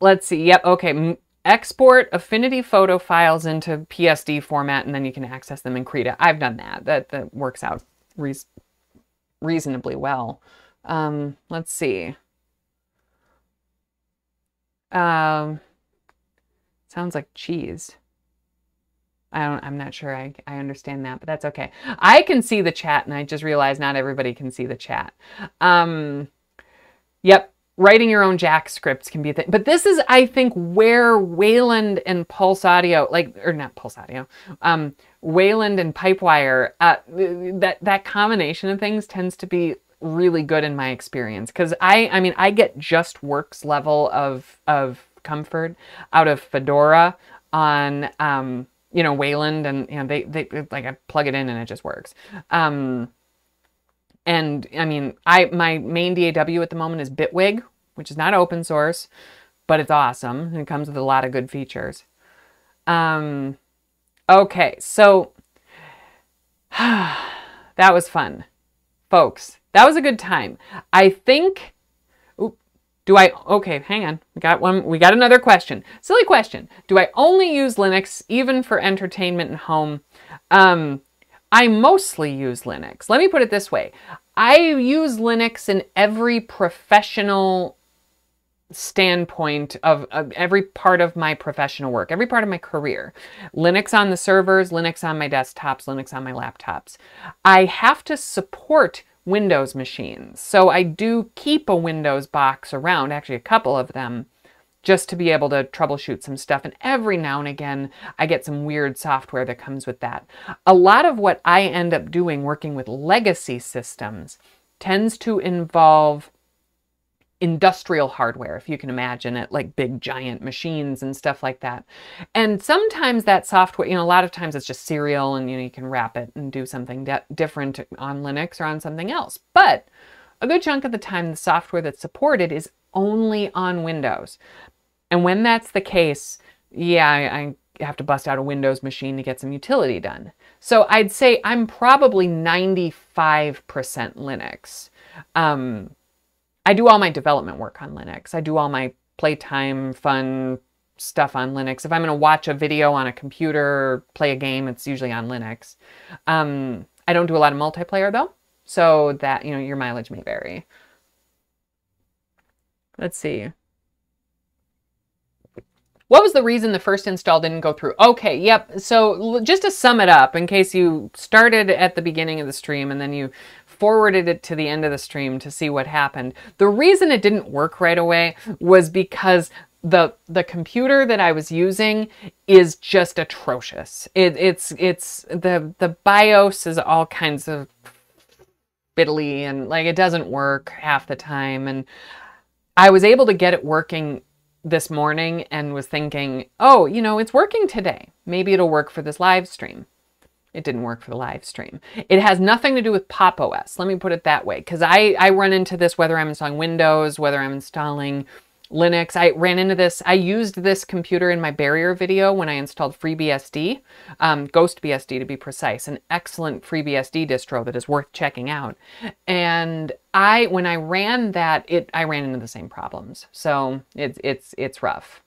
let's see. Yep. Okay. Export Affinity photo files into PSD format, and then you can access them in Krita. I've done that. That that works out re reasonably well. Um, let's see. Um, sounds like cheese. I don't, I'm not sure I, I understand that, but that's okay. I can see the chat and I just realized not everybody can see the chat. Um, yep writing your own Jack scripts can be a thing. But this is, I think, where Wayland and Pulse Audio, like, or not Pulse Audio, um, Wayland and Pipewire, uh, that that combination of things tends to be really good in my experience. Because I, I mean, I get just works level of of comfort out of Fedora on, um, you know, Wayland, and you know, they they like I plug it in and it just works. Um, and I mean, I my main DAW at the moment is Bitwig, which is not open source, but it's awesome and it comes with a lot of good features. Um, okay, so that was fun, folks. That was a good time. I think. do I? Okay, hang on. We got one. We got another question. Silly question. Do I only use Linux even for entertainment and home? Um, I mostly use Linux. Let me put it this way. I use Linux in every professional standpoint of, of, every part of my professional work, every part of my career. Linux on the servers, Linux on my desktops, Linux on my laptops. I have to support Windows machines. So I do keep a Windows box around, actually a couple of them, just to be able to troubleshoot some stuff. And every now and again, I get some weird software that comes with that. A lot of what I end up doing working with legacy systems tends to involve industrial hardware, if you can imagine it, like big giant machines and stuff like that. And sometimes that software, you know, a lot of times it's just serial and you know you can wrap it and do something different on Linux or on something else. But a good chunk of the time, the software that's supported is only on Windows. And when that's the case, yeah, I, I have to bust out a Windows machine to get some utility done. So I'd say I'm probably 95% Linux. Um, I do all my development work on Linux. I do all my playtime, fun stuff on Linux. If I'm going to watch a video on a computer, or play a game, it's usually on Linux. Um, I don't do a lot of multiplayer though, so that, you know, your mileage may vary. Let's see. What was the reason the first install didn't go through? Okay, yep. So just to sum it up, in case you started at the beginning of the stream and then you forwarded it to the end of the stream to see what happened. The reason it didn't work right away was because the the computer that I was using is just atrocious. It, it's it's the the BIOS is all kinds of fiddly and like it doesn't work half the time and I was able to get it working this morning and was thinking, oh, you know, it's working today. Maybe it'll work for this live stream. It didn't work for the live stream. It has nothing to do with Pop OS. Let me put it that way. Because I, I run into this whether I'm installing Windows, whether I'm installing Linux. I ran into this. I used this computer in my barrier video when I installed FreeBSD, um, GhostBSD to be precise, an excellent FreeBSD distro that is worth checking out. And I, when I ran that, it I ran into the same problems. So it's it's it's rough.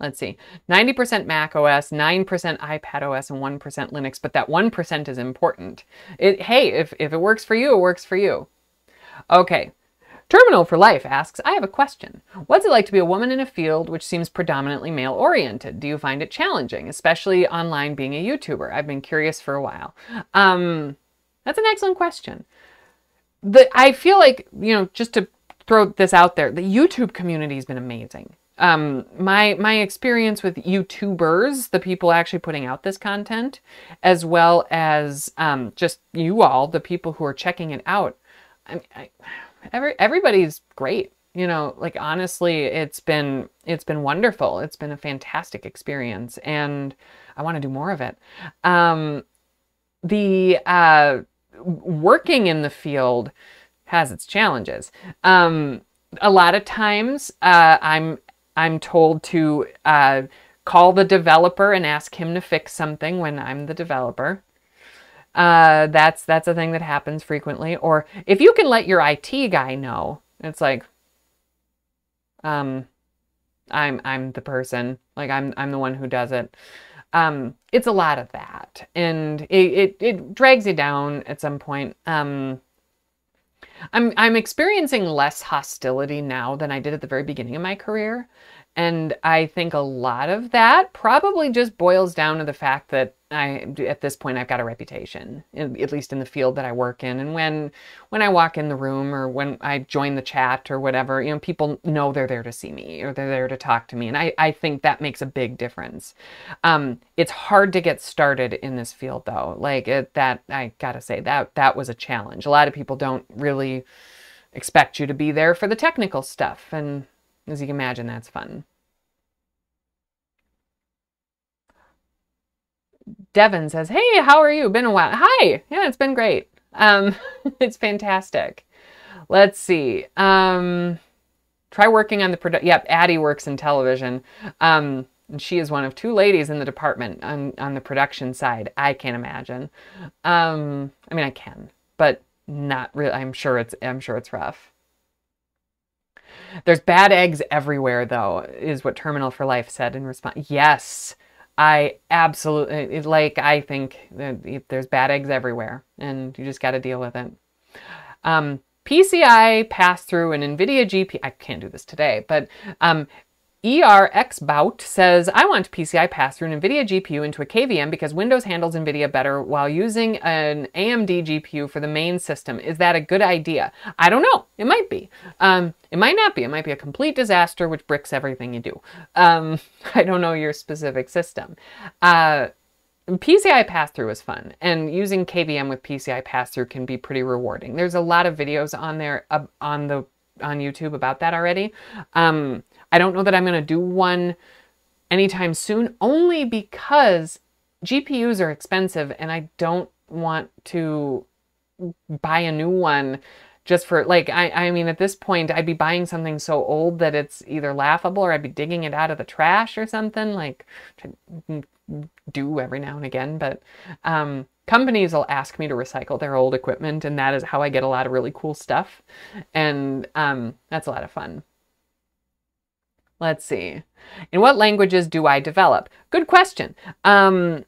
Let's see, 90% Mac OS, 9% iPad OS, and 1% Linux. But that 1% is important. It, hey, if, if it works for you, it works for you. Okay, Terminal for Life asks, I have a question. What's it like to be a woman in a field which seems predominantly male oriented? Do you find it challenging, especially online being a YouTuber? I've been curious for a while. Um, that's an excellent question. The, I feel like, you know, just to throw this out there, the YouTube community has been amazing. Um, my my experience with YouTubers, the people actually putting out this content, as well as um, just you all, the people who are checking it out. I, I every everybody's great you know like honestly it's been it's been wonderful. It's been a fantastic experience and i want to do more of it. Um the uh working in the field has its challenges. Um a lot of times uh i'm i'm told to uh call the developer and ask him to fix something when i'm the developer uh, that's that's a thing that happens frequently. Or if you can let your IT guy know, it's like, um, I'm I'm the person. Like I'm I'm the one who does it. Um, it's a lot of that, and it, it it drags you down at some point. Um, I'm I'm experiencing less hostility now than I did at the very beginning of my career. And I think a lot of that probably just boils down to the fact that I, at this point, I've got a reputation, at least in the field that I work in. And when, when I walk in the room or when I join the chat or whatever, you know, people know they're there to see me or they're there to talk to me. And I, I think that makes a big difference. Um, it's hard to get started in this field though. Like it, that, I gotta say that, that was a challenge. A lot of people don't really expect you to be there for the technical stuff. And as you can imagine, that's fun. Devin says, Hey, how are you? Been a while. Hi. Yeah, it's been great. Um, it's fantastic. Let's see. Um, try working on the product. Yep, Addie works in television. Um, and she is one of two ladies in the department on, on the production side. I can't imagine. Um, I mean, I can, but not really. I'm sure it's, I'm sure it's rough. There's bad eggs everywhere, though, is what Terminal for Life said in response. Yes, I absolutely like. I think there's bad eggs everywhere, and you just got to deal with it. Um, PCI pass through an NVIDIA GPU. I can't do this today, but um, ERXBout says, I want PCI pass through an NVIDIA GPU into a KVM because Windows handles NVIDIA better while using an AMD GPU for the main system. Is that a good idea? I don't know. It might be. Um, it might not be. It might be a complete disaster which bricks everything you do. Um, I don't know your specific system. Uh, PCI pass-through is fun, and using KVM with PCI pass-through can be pretty rewarding. There's a lot of videos on there uh, on the on YouTube about that already. Um, I don't know that I'm going to do one anytime soon, only because GPUs are expensive and I don't want to buy a new one just for like I, I mean at this point I'd be buying something so old that it's either laughable or I'd be digging it out of the trash or something like do every now and again but um, companies will ask me to recycle their old equipment and that is how I get a lot of really cool stuff. And um, that's a lot of fun Let's see. In what languages do I develop? Good question. Um,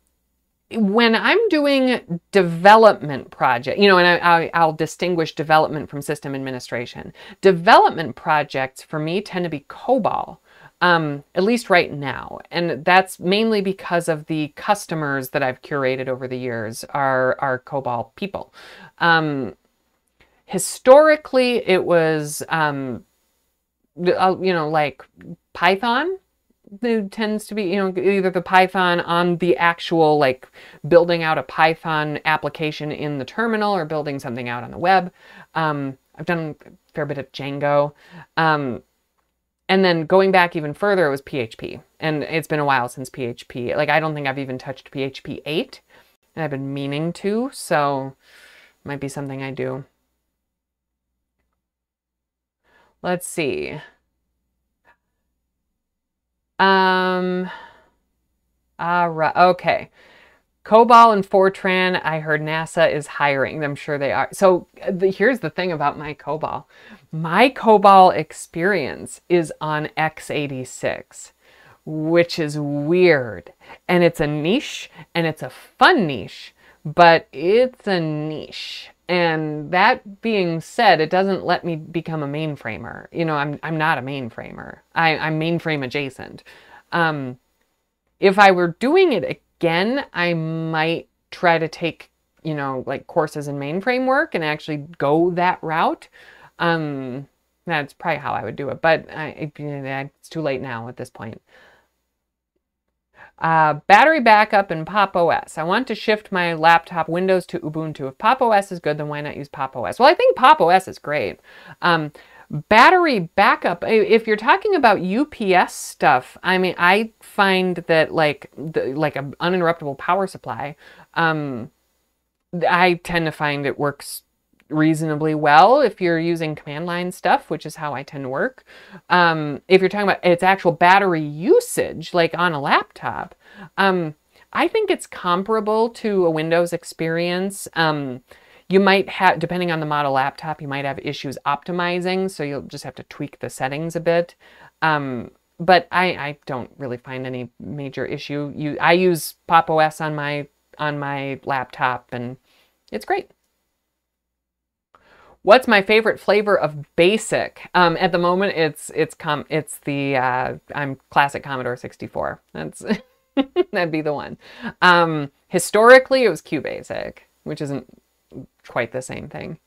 when I'm doing development project, you know, and I, will distinguish development from system administration. Development projects for me tend to be COBOL, um, at least right now, and that's mainly because of the customers that I've curated over the years are are COBOL people. Um, historically, it was um, you know, like Python tends to be, you know, either the Python on the actual, like building out a Python application in the terminal or building something out on the web. Um, I've done a fair bit of Django. Um, and then going back even further, it was PHP. And it's been a while since PHP. Like, I don't think I've even touched PHP 8. And I've been meaning to, so might be something I do. Let's see. Um, right. Okay. COBOL and Fortran, I heard NASA is hiring. I'm sure they are. So the, here's the thing about my COBOL. My COBOL experience is on x86, which is weird. And it's a niche and it's a fun niche, but it's a niche. And that being said, it doesn't let me become a mainframer. You know, I'm, I'm not a mainframer. I, I'm mainframe adjacent. Um, if I were doing it again, I might try to take, you know, like courses in mainframe work and actually go that route. Um, that's probably how I would do it, but I, it's too late now at this point. Uh, battery backup and Pop! OS. I want to shift my laptop Windows to Ubuntu. If Pop! OS is good, then why not use Pop! OS? Well, I think Pop! OS is great. Um, battery backup, if you're talking about UPS stuff, I mean, I find that like the, like an uninterruptible power supply, um, I tend to find it works reasonably well if you're using command line stuff, which is how I tend to work. Um, if you're talking about its actual battery usage, like on a laptop, um, I think it's comparable to a Windows experience. Um, you might have, depending on the model laptop, you might have issues optimizing, so you'll just have to tweak the settings a bit. Um, but I, I don't really find any major issue. You, I use Pop! OS on my on my laptop, and it's great. What's my favorite flavor of BASIC? Um, at the moment, it's it's com it's the uh, I'm classic Commodore 64. That's that'd be the one. Um, historically, it was QBasic, which isn't quite the same thing.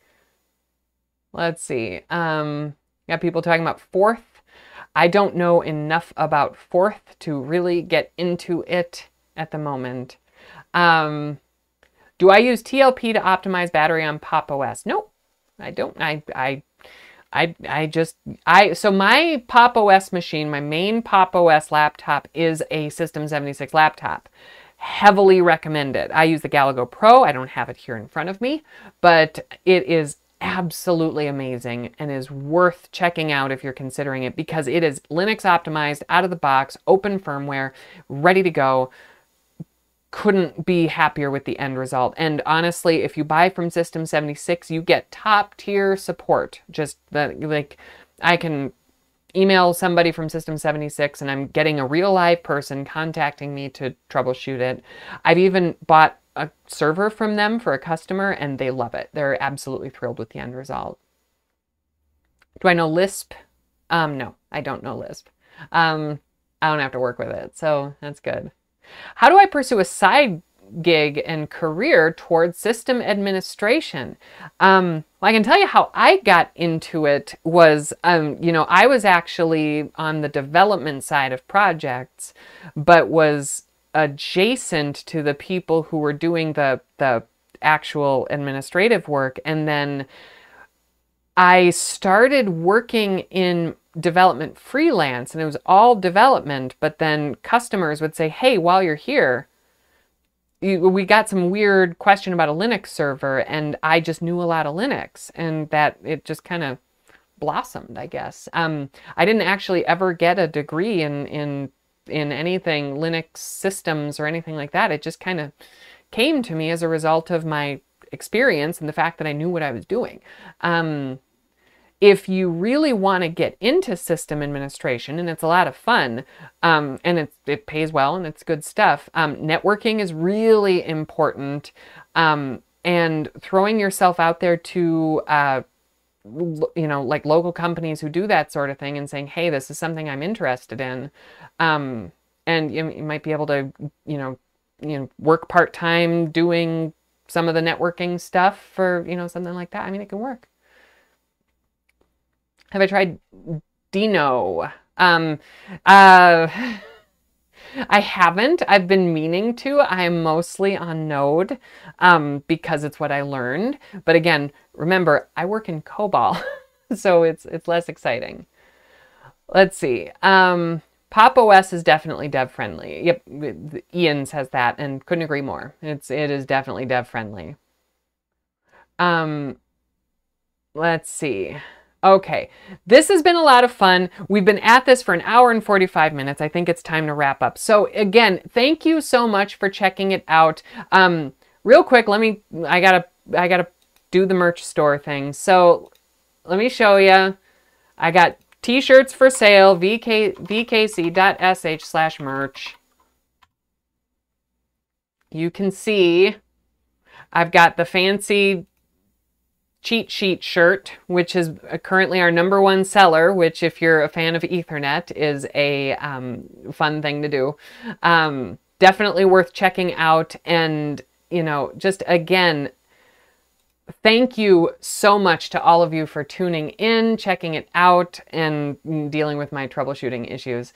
Let's see. Um, got people talking about Forth. I don't know enough about Forth to really get into it at the moment. Um, do I use TLP to optimize battery on Pop! OS? Nope. I don't. I, I, I, I just, I, so my Pop! OS machine, my main Pop! OS laptop is a System76 laptop heavily recommended. I use the Galago Pro. I don't have it here in front of me, but it is absolutely amazing and is worth checking out if you're considering it because it is Linux optimized out of the box, open firmware, ready to go. Couldn't be happier with the end result. And honestly, if you buy from System76, you get top tier support. Just the, like, I can email somebody from System76 and I'm getting a real live person contacting me to troubleshoot it. I've even bought a server from them for a customer and they love it. They're absolutely thrilled with the end result. Do I know Lisp? Um, no, I don't know Lisp. Um, I don't have to work with it, so that's good. How do I pursue a side gig and career towards system administration. Um, I can tell you how I got into it was, um, you know, I was actually on the development side of projects, but was adjacent to the people who were doing the the actual administrative work, and then I started working in development freelance, and it was all development. But then customers would say, "Hey, while you're here." we got some weird question about a Linux server, and I just knew a lot of Linux, and that it just kind of blossomed, I guess. Um, I didn't actually ever get a degree in in in anything Linux systems or anything like that. It just kind of came to me as a result of my experience and the fact that I knew what I was doing. Um, if you really want to get into system administration, and it's a lot of fun, um, and it, it pays well and it's good stuff, um, networking is really important. Um, and throwing yourself out there to, uh, you know, like local companies who do that sort of thing and saying, hey, this is something I'm interested in. Um, and you, you might be able to, you know, you know, work part time doing some of the networking stuff for, you know, something like that. I mean, it can work. Have I tried Deno? Um, uh, I haven't. I've been meaning to. I'm mostly on Node um, because it's what I learned. But again, remember, I work in COBOL, so it's it's less exciting. Let's see. Um, Pop! OS is definitely dev friendly. Yep, Ian says that, and couldn't agree more. It's it is definitely dev friendly. Um, let's see. Okay, this has been a lot of fun. We've been at this for an hour and 45 minutes. I think it's time to wrap up. So, again, thank you so much for checking it out. Um, real quick, let me, I gotta, I gotta do the merch store thing. So, let me show you. I got t-shirts for sale, vk, vkc.sh slash merch. You can see I've got the fancy cheat sheet shirt, which is currently our number one seller, which if you're a fan of Ethernet is a um, fun thing to do. Um, definitely worth checking out. And, you know, just again, thank you so much to all of you for tuning in, checking it out, and dealing with my troubleshooting issues.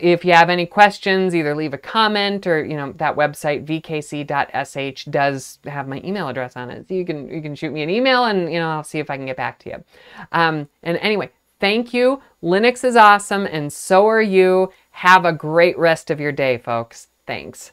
If you have any questions, either leave a comment or you know that website vkc.sh does have my email address on it. So you can you can shoot me an email and you know I'll see if I can get back to you. Um, and anyway, thank you. Linux is awesome, and so are you. Have a great rest of your day, folks. Thanks.